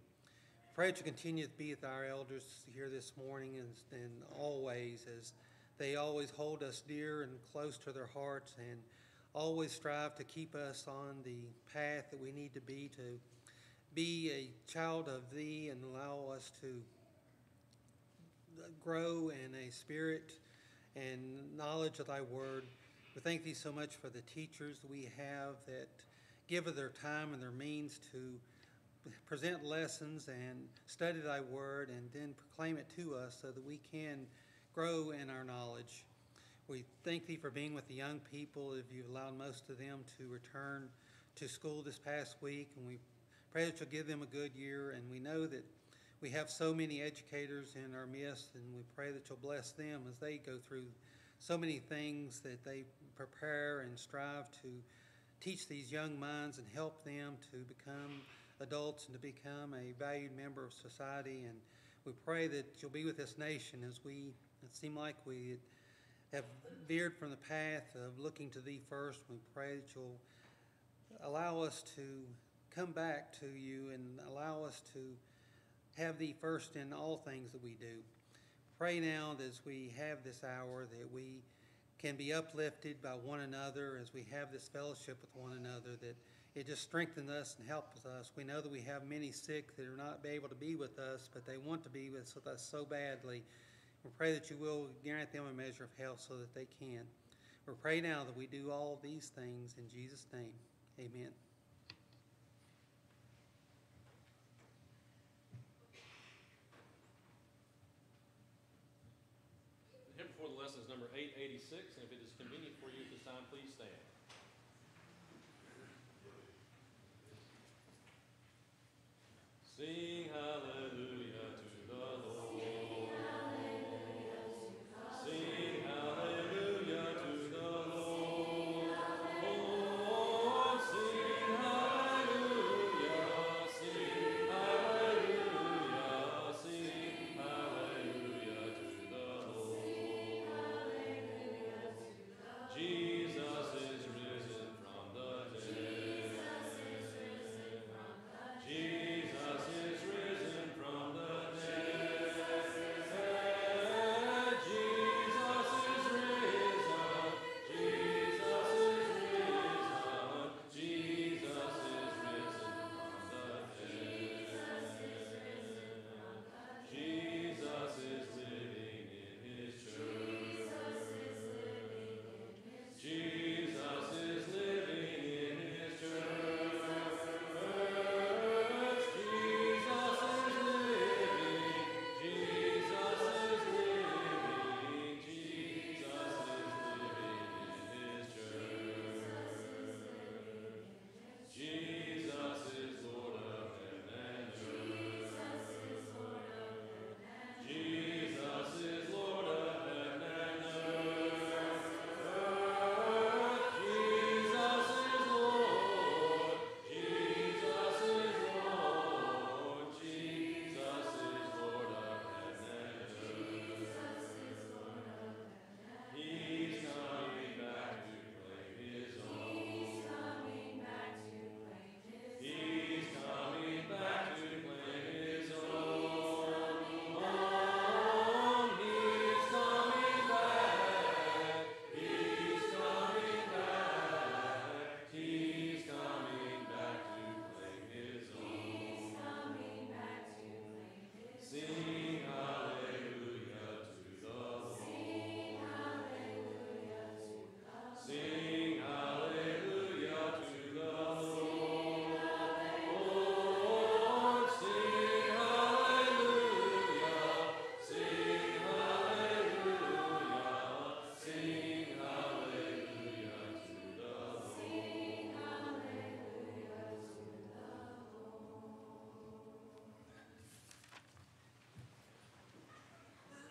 Pray that you continue to be with our elders here this morning and, and always as they always hold us dear and close to their hearts and always strive to keep us on the path that we need to be to be a child of thee and allow us to grow in a spirit and knowledge of thy word. We thank thee so much for the teachers we have that give of their time and their means to present lessons and study thy word and then proclaim it to us so that we can grow in our knowledge. We thank thee for being with the young people, if you've allowed most of them to return to school this past week, and we pray that you'll give them a good year, and we know that we have so many educators in our midst, and we pray that you'll bless them as they go through so many things that they prepare and strive to teach these young minds and help them to become adults and to become a valued member of society. And we pray that you'll be with this nation as we it seemed like we have veered from the path of looking to thee first. We pray that you'll allow us to come back to you and allow us to have thee first in all things that we do. Pray now that as we have this hour that we can be uplifted by one another as we have this fellowship with one another, that it just strengthens us and helps us. We know that we have many sick that are not able to be with us, but they want to be with us so badly. We pray that you will grant them a measure of health so that they can. We pray now that we do all these things in Jesus' name. Amen.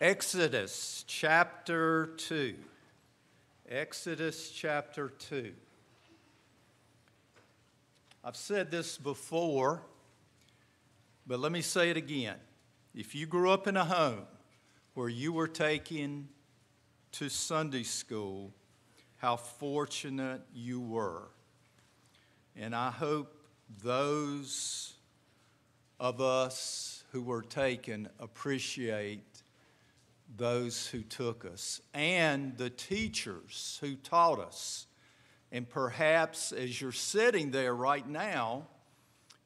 Exodus chapter 2. Exodus chapter 2. I've said this before, but let me say it again. If you grew up in a home where you were taken to Sunday school, how fortunate you were. And I hope those of us who were taken appreciate those who took us and the teachers who taught us. And perhaps as you're sitting there right now,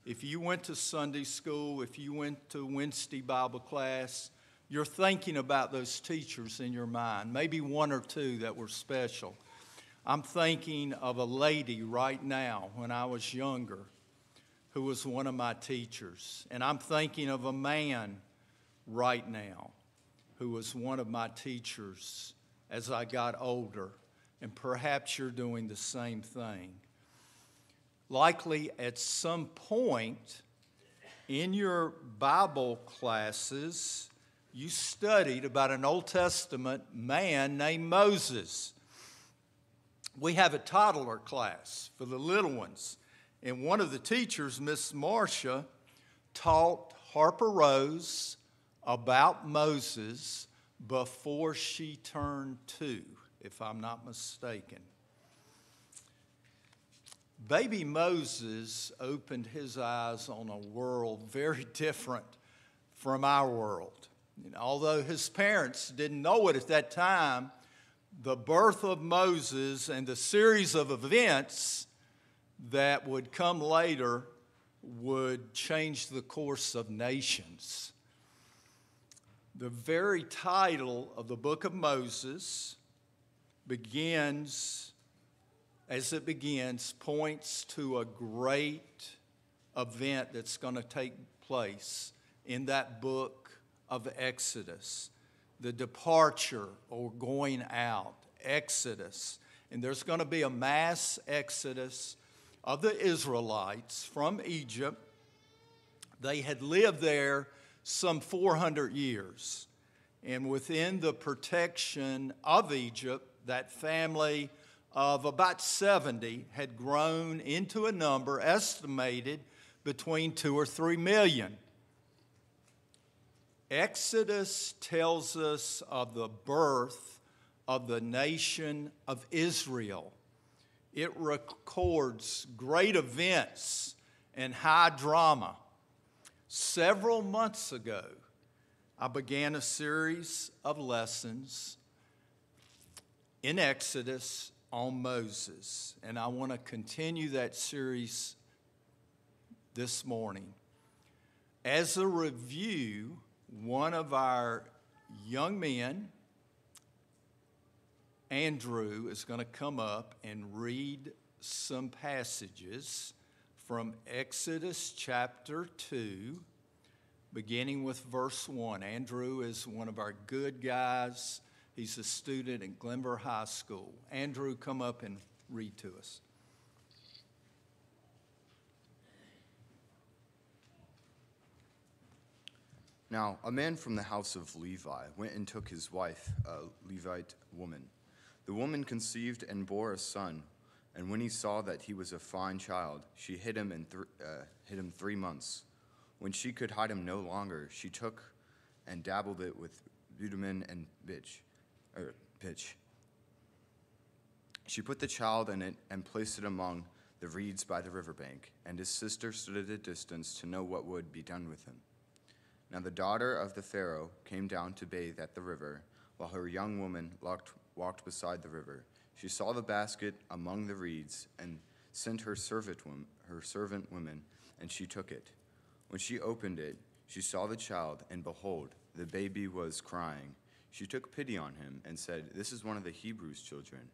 if you went to Sunday school, if you went to Wednesday Bible class, you're thinking about those teachers in your mind, maybe one or two that were special. I'm thinking of a lady right now when I was younger who was one of my teachers. And I'm thinking of a man right now who was one of my teachers as I got older. And perhaps you're doing the same thing. Likely at some point in your Bible classes, you studied about an Old Testament man named Moses. We have a toddler class for the little ones, and one of the teachers, Miss Marcia, taught Harper Rose about Moses before she turned two, if I'm not mistaken. Baby Moses opened his eyes on a world very different from our world. Know, although his parents didn't know it at that time, the birth of Moses and the series of events that would come later would change the course of nations. The very title of the book of Moses begins, as it begins, points to a great event that's going to take place in that book of Exodus the departure or going out, Exodus. And there's going to be a mass exodus of the Israelites from Egypt. They had lived there some 400 years. And within the protection of Egypt, that family of about 70 had grown into a number estimated between two or three million. Exodus tells us of the birth of the nation of Israel. It records great events and high drama. Several months ago, I began a series of lessons in Exodus on Moses, and I want to continue that series this morning. As a review, one of our young men, Andrew, is going to come up and read some passages from Exodus chapter 2, beginning with verse 1. Andrew is one of our good guys. He's a student at Glenvar High School. Andrew, come up and read to us. Now, a man from the house of Levi went and took his wife, a Levite woman. The woman conceived and bore a son. And when he saw that he was a fine child, she hid him, in th- uh, hid him three months. When she could hide him no longer, she took and dabbled it with bitumen and pitch, pitch. She put the child in it and placed it among the reeds by the riverbank, and his sister stood at a distance to know what would be done with him. Now the daughter of the Pharaoh came down to bathe at the river, while her young woman walked, walked beside the river. She saw the basket among the reeds and sent her servant, her servant woman, and she took it. When she opened it, she saw the child, and behold, the baby was crying. She took pity on him and said, This is one of the Hebrews' children.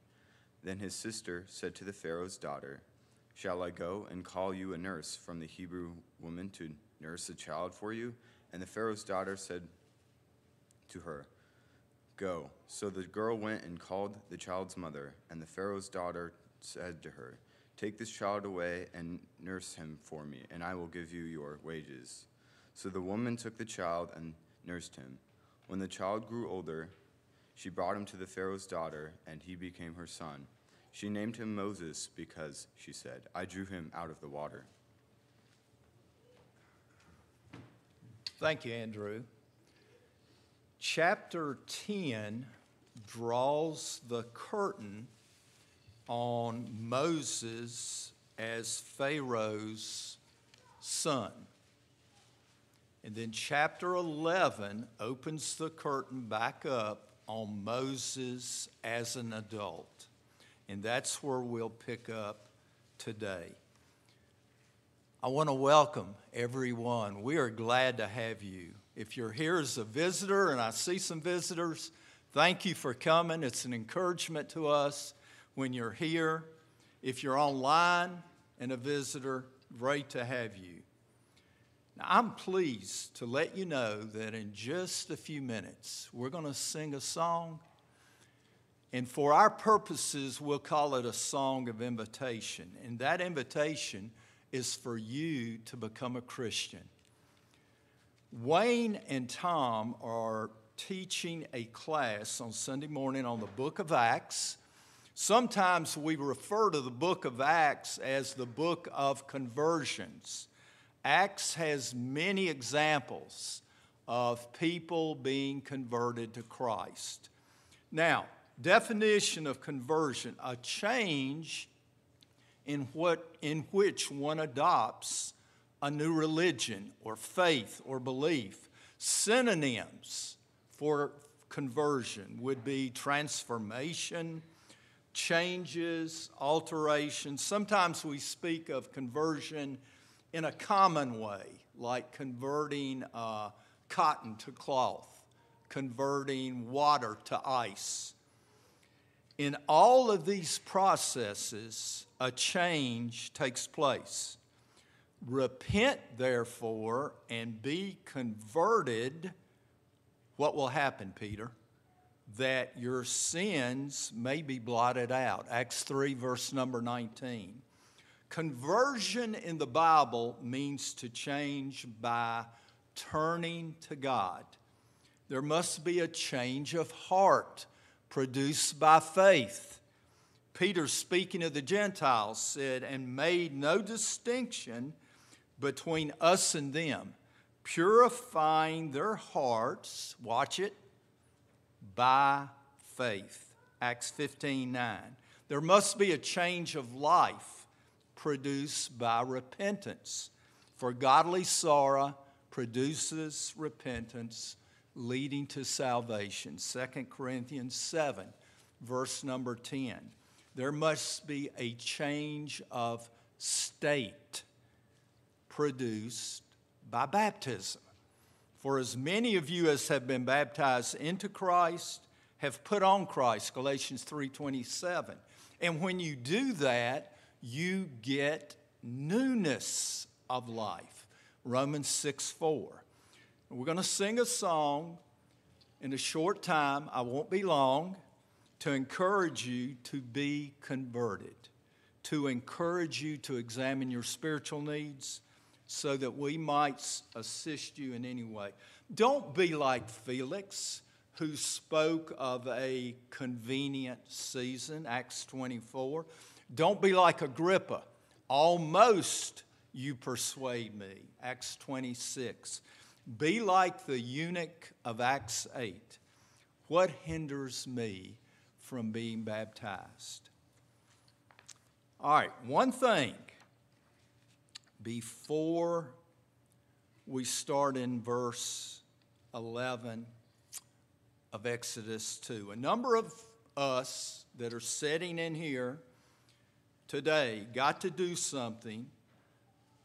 Then his sister said to the Pharaoh's daughter, Shall I go and call you a nurse from the Hebrew woman to nurse the child for you? And the Pharaoh's daughter said to her, Go. So the girl went and called the child's mother, and the Pharaoh's daughter said to her, Take this child away and nurse him for me, and I will give you your wages. So the woman took the child and nursed him. When the child grew older, she brought him to the Pharaoh's daughter, and he became her son. She named him Moses because, she said, I drew him out of the water. Thank you, Andrew. Chapter 10 draws the curtain on Moses as Pharaoh's son. And then chapter 11 opens the curtain back up on Moses as an adult. And that's where we'll pick up today. I want to welcome everyone. We are glad to have you. If you're here as a visitor, and I see some visitors, thank you for coming. It's an encouragement to us when you're here. If you're online and a visitor, great to have you. Now, I'm pleased to let you know that in just a few minutes, we're going to sing a song. And for our purposes, we'll call it a song of invitation. And that invitation is for you to become a Christian. Wayne and Tom are teaching a class on Sunday morning on the book of Acts. Sometimes we refer to the book of Acts as the book of conversions. Acts has many examples of people being converted to Christ. Now, definition of conversion a change in, what, in which one adopts a new religion or faith or belief. Synonyms for conversion would be transformation, changes, alterations. Sometimes we speak of conversion in a common way, like converting uh, cotton to cloth, converting water to ice. In all of these processes, a change takes place. Repent, therefore, and be converted. What will happen, Peter? That your sins may be blotted out. Acts 3, verse number 19. Conversion in the Bible means to change by turning to God. There must be a change of heart produced by faith. Peter, speaking of the Gentiles, said, and made no distinction between us and them, purifying their hearts, watch it, by faith. Acts 15 9. There must be a change of life produced by repentance. For godly sorrow produces repentance, leading to salvation. 2 Corinthians 7, verse number 10. There must be a change of state produced by baptism. For as many of you as have been baptized into Christ have put on Christ, Galatians 3:27. And when you do that, you get newness of life. Romans 6 4. We're going to sing a song in a short time, I won't be long, to encourage you to be converted, to encourage you to examine your spiritual needs so that we might assist you in any way. Don't be like Felix, who spoke of a convenient season, Acts 24. Don't be like Agrippa. Almost you persuade me. Acts 26. Be like the eunuch of Acts 8. What hinders me from being baptized? All right, one thing before we start in verse 11 of Exodus 2. A number of us that are sitting in here today got to do something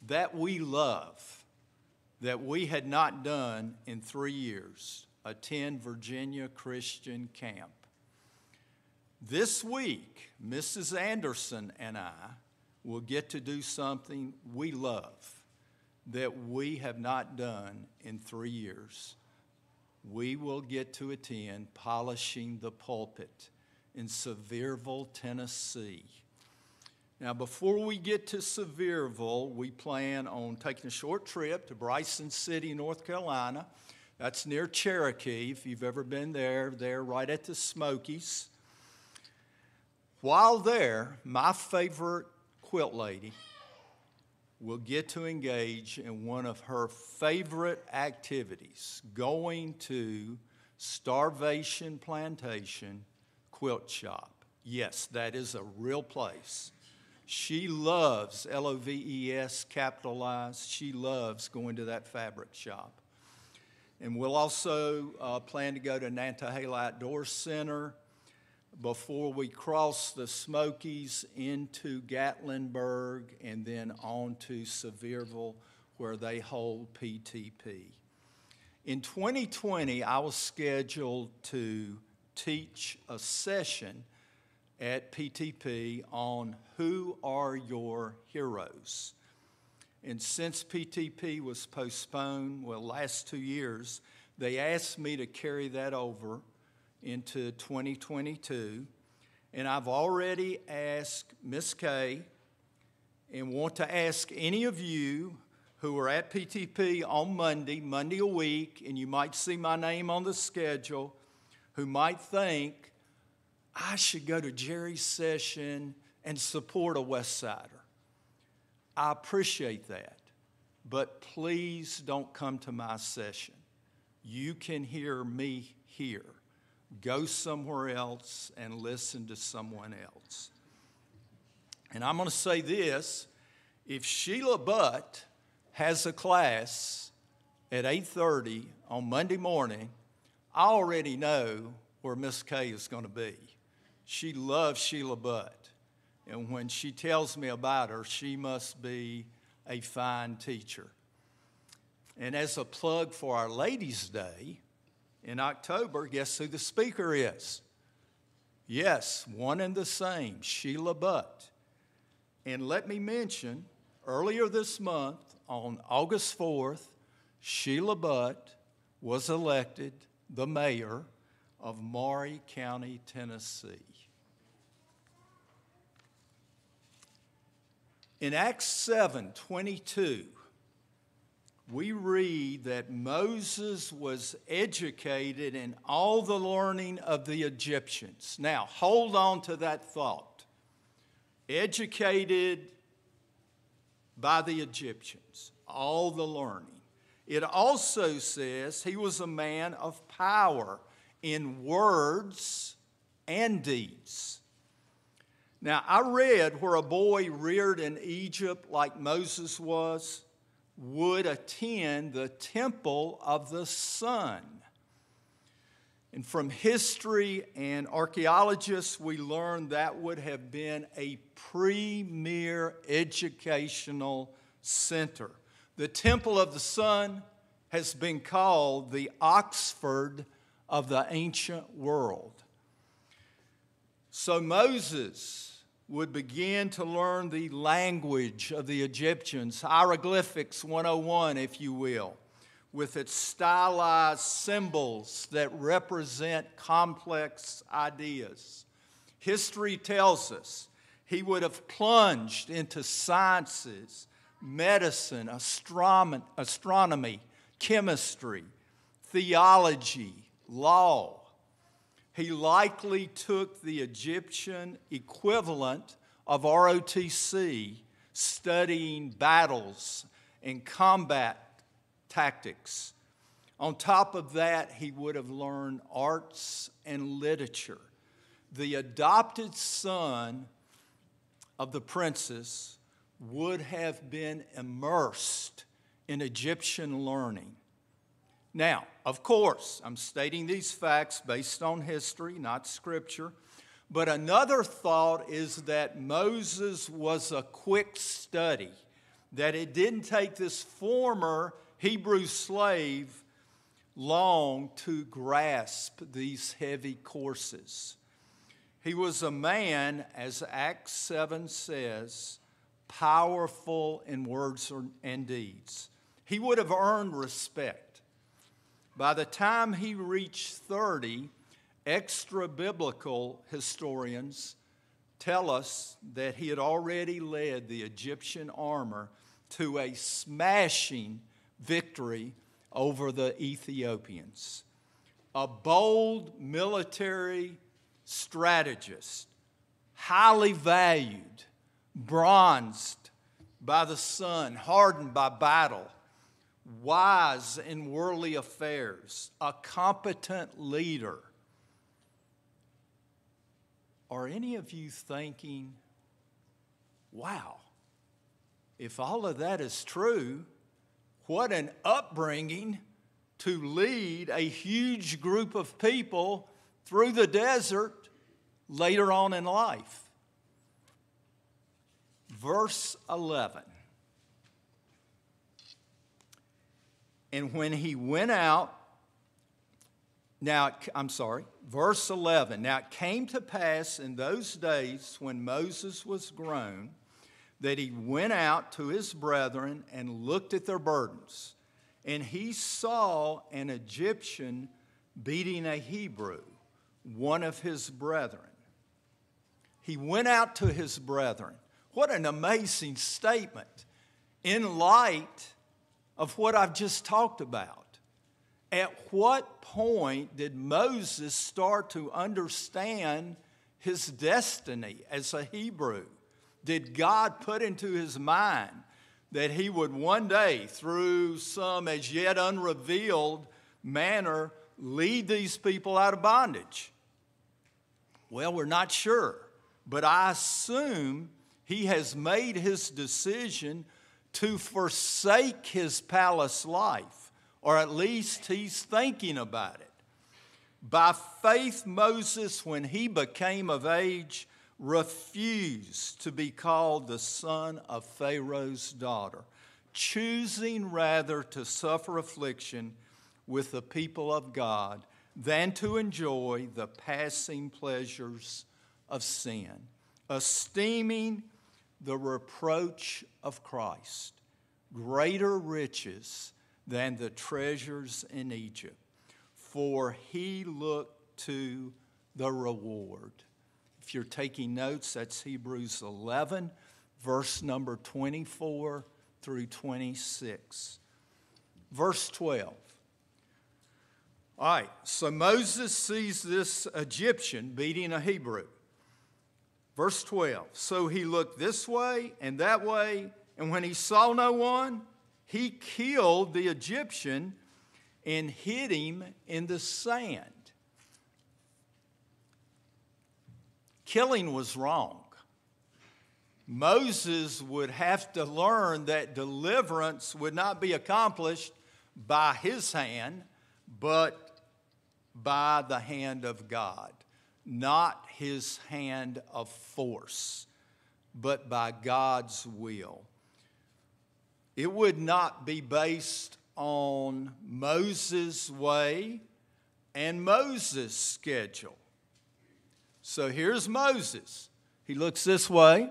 that we love that we had not done in three years attend Virginia Christian Camp. This week, Mrs. Anderson and I will get to do something we love that we have not done in three years. We will get to attend Polishing the Pulpit in Sevierville, Tennessee. Now, before we get to Sevierville, we plan on taking a short trip to Bryson City, North Carolina, That's near Cherokee, if you've ever been there, there right at the Smokies. While there, my favorite quilt lady will get to engage in one of her favorite activities going to Starvation Plantation Quilt Shop. Yes, that is a real place. She loves L O V E S capitalized. She loves going to that fabric shop. And we'll also uh, plan to go to Nantahala Outdoor Center before we cross the Smokies into Gatlinburg and then on to Sevierville, where they hold PTP. In 2020, I was scheduled to teach a session at PTP on who are your heroes. And since PTP was postponed, well, last two years, they asked me to carry that over into 2022. And I've already asked Miss Kay and want to ask any of you who are at PTP on Monday, Monday a week, and you might see my name on the schedule, who might think, I should go to Jerry's session and support a West Sider. I appreciate that, but please don't come to my session. You can hear me here. Go somewhere else and listen to someone else. And I'm going to say this if Sheila Butt has a class at 8:30 on Monday morning, I already know where Miss K is going to be. She loves Sheila Butt. And when she tells me about her, she must be a fine teacher. And as a plug for our Ladies' Day in October, guess who the speaker is? Yes, one and the same, Sheila Butt. And let me mention, earlier this month, on August 4th, Sheila Butt was elected the mayor of Maury County, Tennessee. In Acts 7 22, we read that Moses was educated in all the learning of the Egyptians. Now, hold on to that thought. Educated by the Egyptians, all the learning. It also says he was a man of power in words and deeds. Now, I read where a boy reared in Egypt like Moses was would attend the temple of the sun. And from history and archaeologists, we learn that would have been a premier educational center. The Temple of the Sun has been called the Oxford of the ancient world. So Moses would begin to learn the language of the Egyptians, hieroglyphics 101, if you will, with its stylized symbols that represent complex ideas. History tells us he would have plunged into sciences, medicine, astronomy, chemistry, theology, law. He likely took the Egyptian equivalent of ROTC, studying battles and combat tactics. On top of that, he would have learned arts and literature. The adopted son of the princess would have been immersed in Egyptian learning. Now, of course, I'm stating these facts based on history, not scripture. But another thought is that Moses was a quick study, that it didn't take this former Hebrew slave long to grasp these heavy courses. He was a man, as Acts 7 says, powerful in words and deeds. He would have earned respect. By the time he reached 30, extra biblical historians tell us that he had already led the Egyptian armor to a smashing victory over the Ethiopians. A bold military strategist, highly valued, bronzed by the sun, hardened by battle, wise in worldly affairs, a competent leader. Are any of you thinking, wow, if all of that is true, what an upbringing to lead a huge group of people through the desert later on in life? Verse 11. And when he went out, now, I'm sorry, verse 11. Now it came to pass in those days when Moses was grown that he went out to his brethren and looked at their burdens. And he saw an Egyptian beating a Hebrew, one of his brethren. He went out to his brethren. What an amazing statement in light of what I've just talked about. At what point did Moses start to understand his destiny as a Hebrew? Did God put into his mind that he would one day, through some as yet unrevealed manner, lead these people out of bondage? Well, we're not sure, but I assume he has made his decision to forsake his palace life or at least he's thinking about it. By faith, Moses, when he became of age, refused to be called the son of Pharaoh's daughter, choosing rather to suffer affliction with the people of God than to enjoy the passing pleasures of sin, esteeming the reproach of Christ greater riches than the treasures in Egypt, for he looked to the reward. If you're taking notes, that's Hebrews 11, verse number 24 through 26. Verse 12. All right, so Moses sees this Egyptian beating a Hebrew. Verse 12. So he looked this way and that way, and when he saw no one, he killed the Egyptian and hid him in the sand. Killing was wrong. Moses would have to learn that deliverance would not be accomplished by his hand, but by the hand of God. Not his hand of force, but by God's will it would not be based on Moses' way and Moses' schedule. So here's Moses. He looks this way,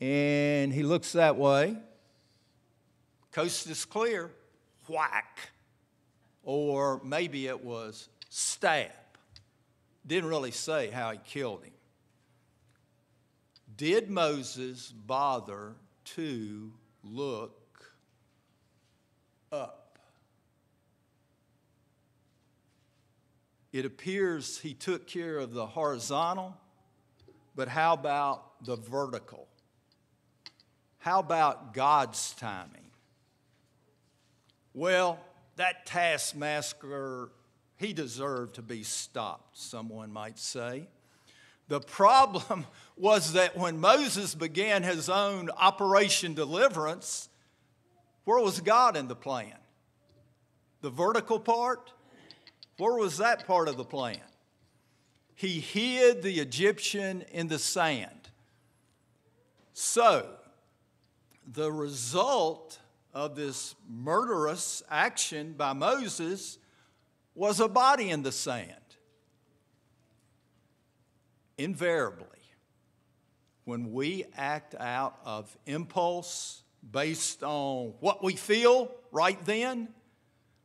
and he looks that way. Coast is clear, whack. Or maybe it was stab. Didn't really say how he killed him. Did Moses bother to look up. It appears he took care of the horizontal, but how about the vertical? How about God's timing? Well, that taskmaster, he deserved to be stopped, someone might say. The problem was that when Moses began his own Operation Deliverance, where was God in the plan? The vertical part? Where was that part of the plan? He hid the Egyptian in the sand. So, the result of this murderous action by Moses was a body in the sand invariably, when we act out of impulse based on what we feel right then,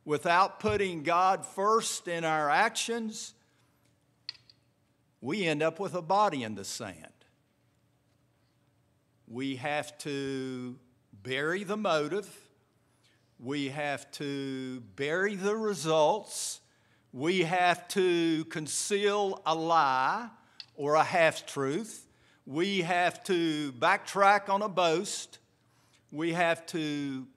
without putting God first in our actions, we end up with a body in the sand. We have to bury the motive. We have to bury the results. We have to conceal a lie or a half truth. We have to backtrack on a boast. We have to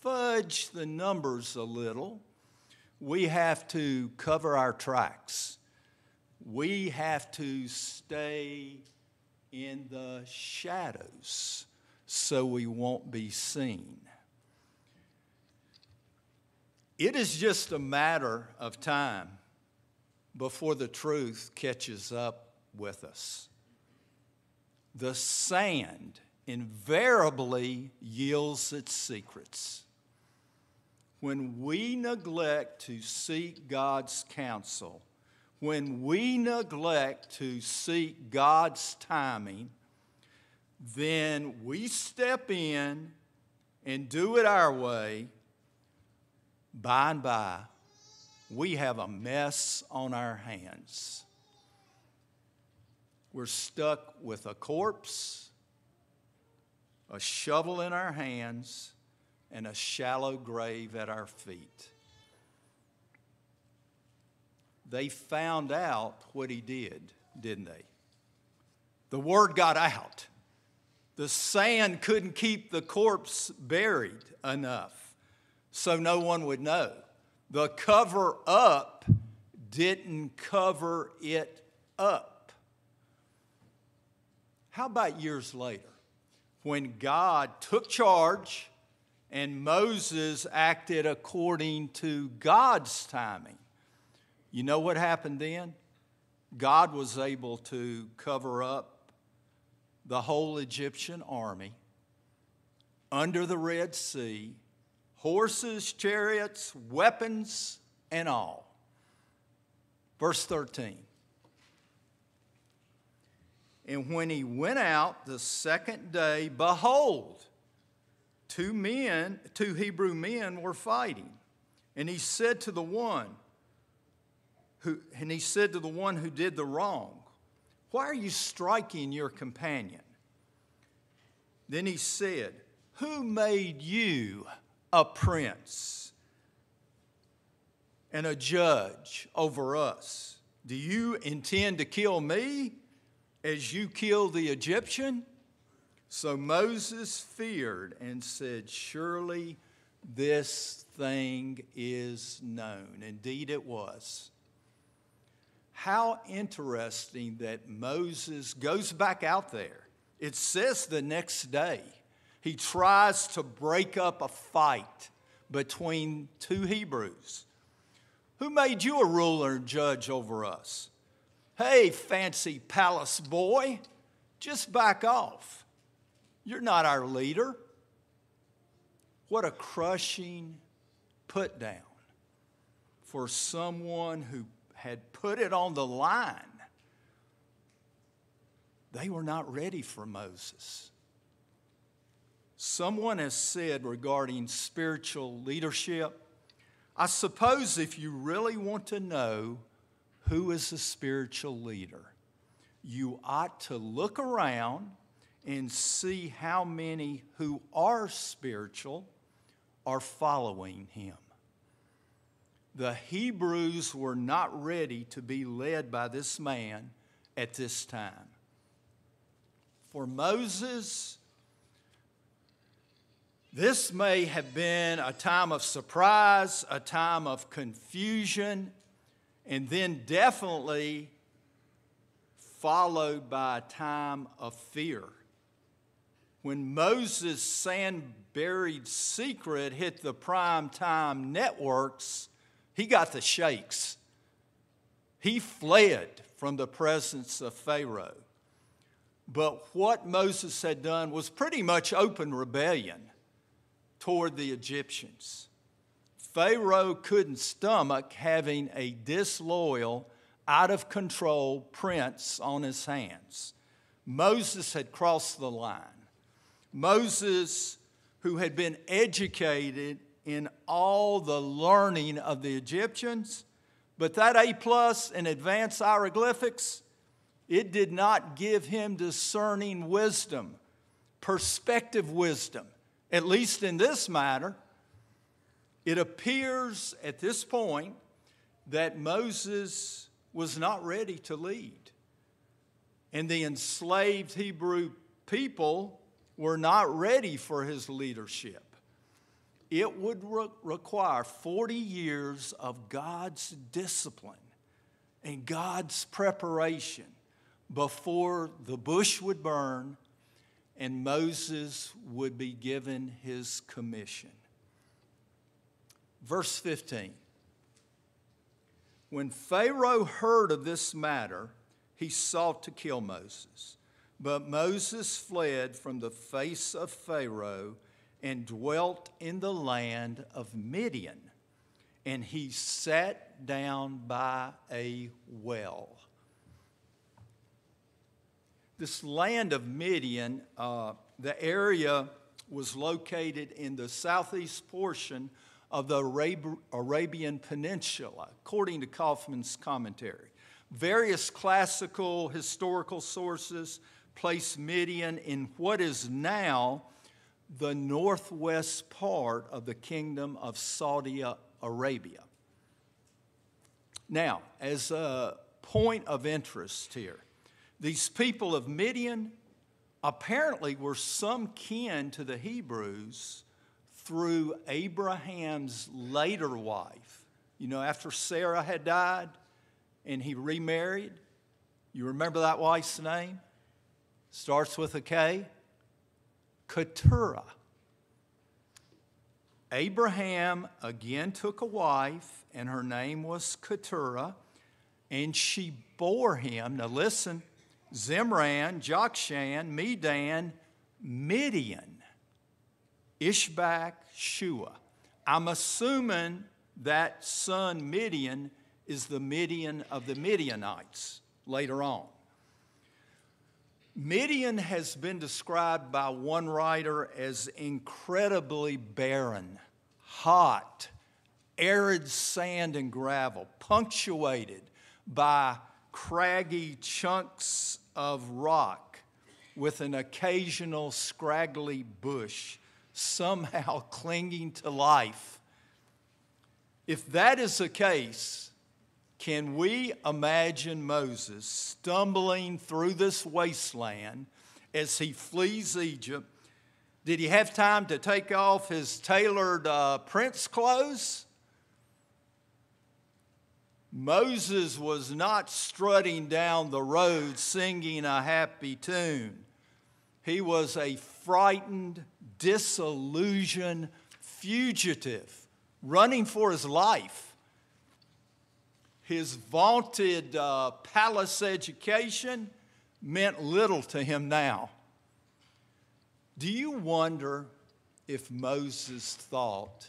fudge the numbers a little. We have to cover our tracks. We have to stay in the shadows so we won't be seen. It is just a matter of time before the truth catches up with us. The sand invariably yields its secrets. When we neglect to seek God's counsel, when we neglect to seek God's timing, then we step in and do it our way. By and by, we have a mess on our hands. We're stuck with a corpse, a shovel in our hands, and a shallow grave at our feet. They found out what he did, didn't they? The word got out. The sand couldn't keep the corpse buried enough, so no one would know. The cover up didn't cover it up. How about years later, when God took charge and Moses acted according to God's timing? You know what happened then? God was able to cover up the whole Egyptian army under the Red Sea, horses, chariots, weapons, and all. Verse 13. And when he went out the second day, behold, two men, two Hebrew men were fighting. And he said to the one, who, and he said to the one who did the wrong, Why are you striking your companion? Then he said, Who made you a prince and a judge over us? Do you intend to kill me as you killed the Egyptian? So Moses feared and said, Surely this thing is known. Indeed, it was. How interesting that Moses goes back out there. It says the next day he tries to break up a fight between two Hebrews. Who made you a ruler and judge over us? Hey, fancy palace boy, just back off. You're not our leader. What a crushing put down for someone who had put it on the line, they were not ready for Moses. Someone has said regarding spiritual leadership, I suppose if you really want to know who is a spiritual leader, you ought to look around and see how many who are spiritual are following him the Hebrews were not ready to be led by this man at this time. For Moses, this may have been a time of surprise, a time of confusion, and then definitely followed by a time of fear. When Moses' sand buried secret hit the prime time networks, he got the shakes. He fled from the presence of Pharaoh. But what Moses had done was pretty much open rebellion toward the Egyptians. Pharaoh couldn't stomach having a disloyal, out of control prince on his hands. Moses had crossed the line. Moses, who had been educated in all the learning of the Egyptians, but that A plus in advanced hieroglyphics, it did not give him discerning wisdom, perspective wisdom, at least in this matter. It appears at this point that Moses was not ready to lead. And the enslaved Hebrew people were not ready for his leadership. It would re- require 40 years of God's discipline and God's preparation before the bush would burn and Moses would be given his commission. Verse 15 When Pharaoh heard of this matter, he sought to kill Moses. But Moses fled from the face of Pharaoh and dwelt in the land of Midian. And he sat down by a well. This land of Midian, uh, the area was located in the southeast portion of the Arab- Arabian Peninsula, according to Coffman's commentary. Various classical historical sources place Midian in what is now the northwest part of the kingdom of Saudi Arabia. Now, as a point of interest here, these people of Midian apparently were some kin to the Hebrews through Abraham's later wife. You know, after Sarah had died and he remarried, you remember that wife's name? Starts with a K. Keturah. Abraham again took a wife, and her name was Keturah, and she bore him. Now listen, Zimran, Jokshan, Medan, Midian, Ishbak, Shua. I'm assuming that son Midian is the Midian of the Midianites later on. Midian has been described by one writer as incredibly barren, hot, arid sand and gravel, punctuated by craggy chunks of rock with an occasional scraggly bush somehow clinging to life. If that is the case, can we imagine Moses stumbling through this wasteland as he flees Egypt? Did he have time to take off his tailored uh, prince clothes? Moses was not strutting down the road singing a happy tune. He was a frightened, disillusioned fugitive running for his life. His vaunted uh, palace education meant little to him now. Do you wonder if Moses thought,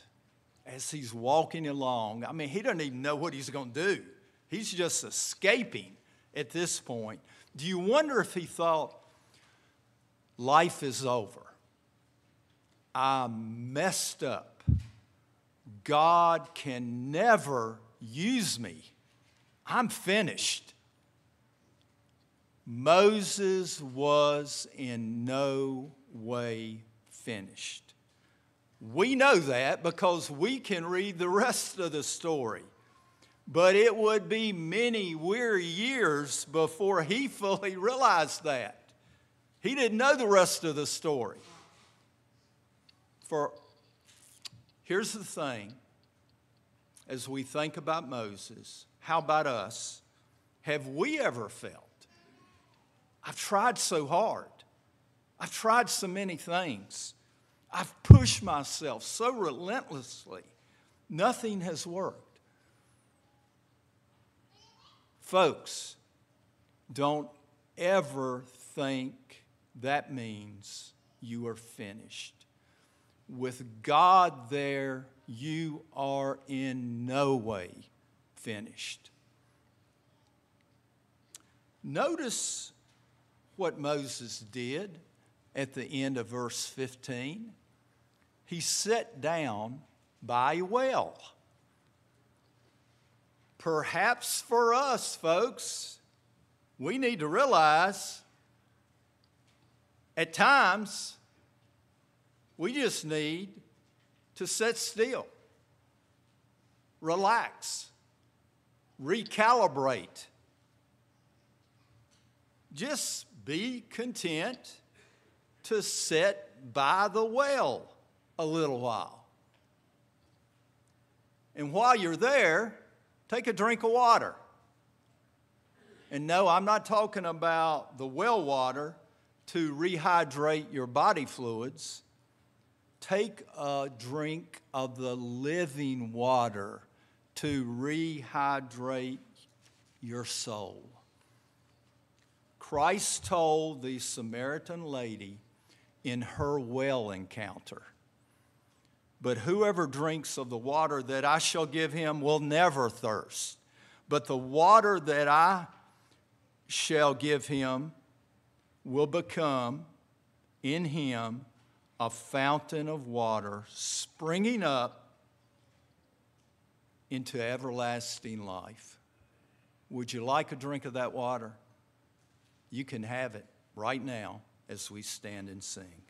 as he's walking along, I mean, he doesn't even know what he's going to do. He's just escaping at this point. Do you wonder if he thought, life is over? I messed up. God can never use me. I'm finished. Moses was in no way finished. We know that because we can read the rest of the story. But it would be many weary years before he fully realized that. He didn't know the rest of the story. For here's the thing as we think about Moses, how about us? Have we ever felt? I've tried so hard. I've tried so many things. I've pushed myself so relentlessly. Nothing has worked. Folks, don't ever think that means you are finished. With God there, you are in no way finished. Notice what Moses did at the end of verse 15. He sat down by a well. Perhaps for us, folks, we need to realize at times we just need to sit still relax, recalibrate. Just be content to sit by the well a little while. And while you're there, take a drink of water. And no, I'm not talking about the well water to rehydrate your body fluids. Take a drink of the living water to rehydrate your soul. Christ told the Samaritan lady in her well encounter, But whoever drinks of the water that I shall give him will never thirst. But the water that I shall give him will become in him a fountain of water springing up into everlasting life. Would you like a drink of that water? You can have it right now as we stand and sing.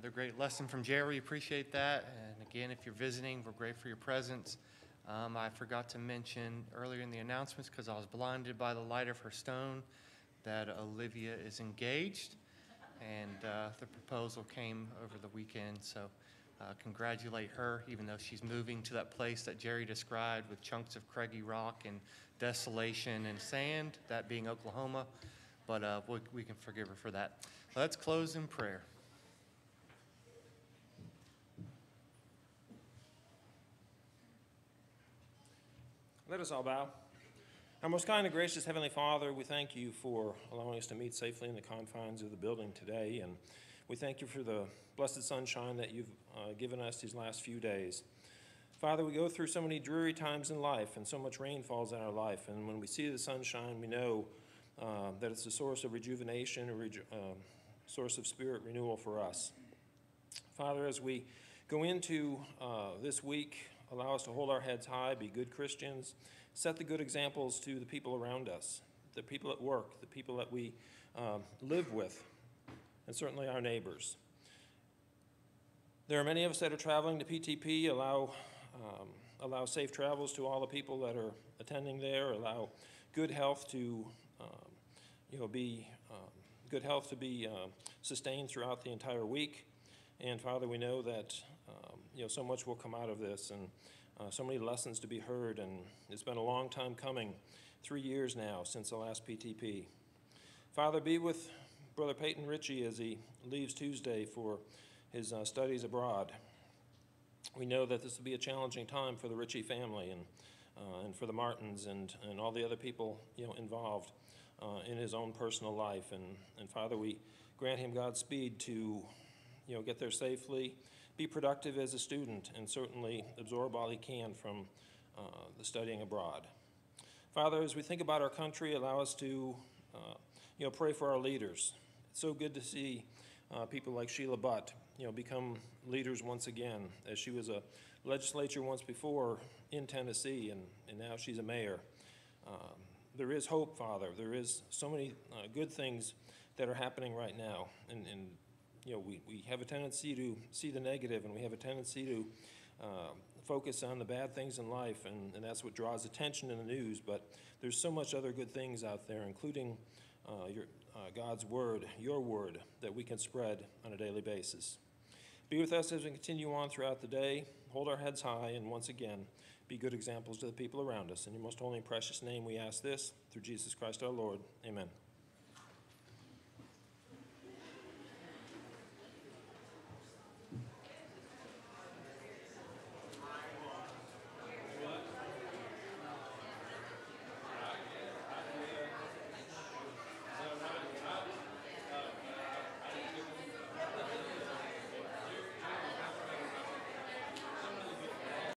Another great lesson from Jerry. Appreciate that. And again, if you're visiting, we're grateful for your presence. Um, I forgot to mention earlier in the announcements because I was blinded by the light of her stone that Olivia is engaged, and uh, the proposal came over the weekend. So, uh, congratulate her, even though she's moving to that place that Jerry described with chunks of craggy rock and desolation and sand, that being Oklahoma. But uh, we, we can forgive her for that. Let's close in prayer. Let us all bow. Our most kind and gracious Heavenly Father, we thank you for allowing us to meet safely in the confines of the building today, and we thank you for the blessed sunshine that you've uh, given us these last few days. Father, we go through so many dreary times in life, and so much rain falls in our life, and when we see the sunshine, we know uh, that it's a source of rejuvenation, a reju- uh, source of spirit renewal for us. Father, as we go into uh, this week, allow us to hold our heads high, be good Christians, set the good examples to the people around us, the people at work, the people that we um, live with, and certainly our neighbors. There are many of us that are traveling to PTP. Allow um, allow safe travels to all the people that are attending there, allow good health to, um, you know, be, um, good health to be uh, sustained throughout the entire week. And Father, we know that, um, you know, so much will come out of this and uh, so many lessons to be heard. And it's been a long time coming, three years now since the last PTP. Father, be with Brother Peyton Ritchie as he leaves Tuesday for his uh, studies abroad. We know that this will be a challenging time for the Ritchie family and, uh, and for the Martins and, and all the other people you know, involved uh, in his own personal life. And, and Father, we grant him Godspeed to you know, get there safely, be productive as a student, and certainly absorb all he can from uh, the studying abroad. Father, as we think about our country, allow us to uh, you know, pray for our leaders. It's so good to see uh, people like Sheila Butt, you know, become leaders once again, as she was a legislature once before in Tennessee, and, and now she's a mayor. Um, there is hope, Father. There is so many uh, good things that are happening right now, and, and you know, we, we have a tendency to see the negative, and we have a tendency to uh, focus on the bad things in life, and, and that's what draws attention in the news. But there's so much other good things out there, including uh, your, uh, God's word, your word, that we can spread on a daily basis. Be with us as we continue on throughout the day. Hold our heads high, and once again, be good examples to the people around us. In your most holy and precious name, we ask this through Jesus Christ our Lord. Amen.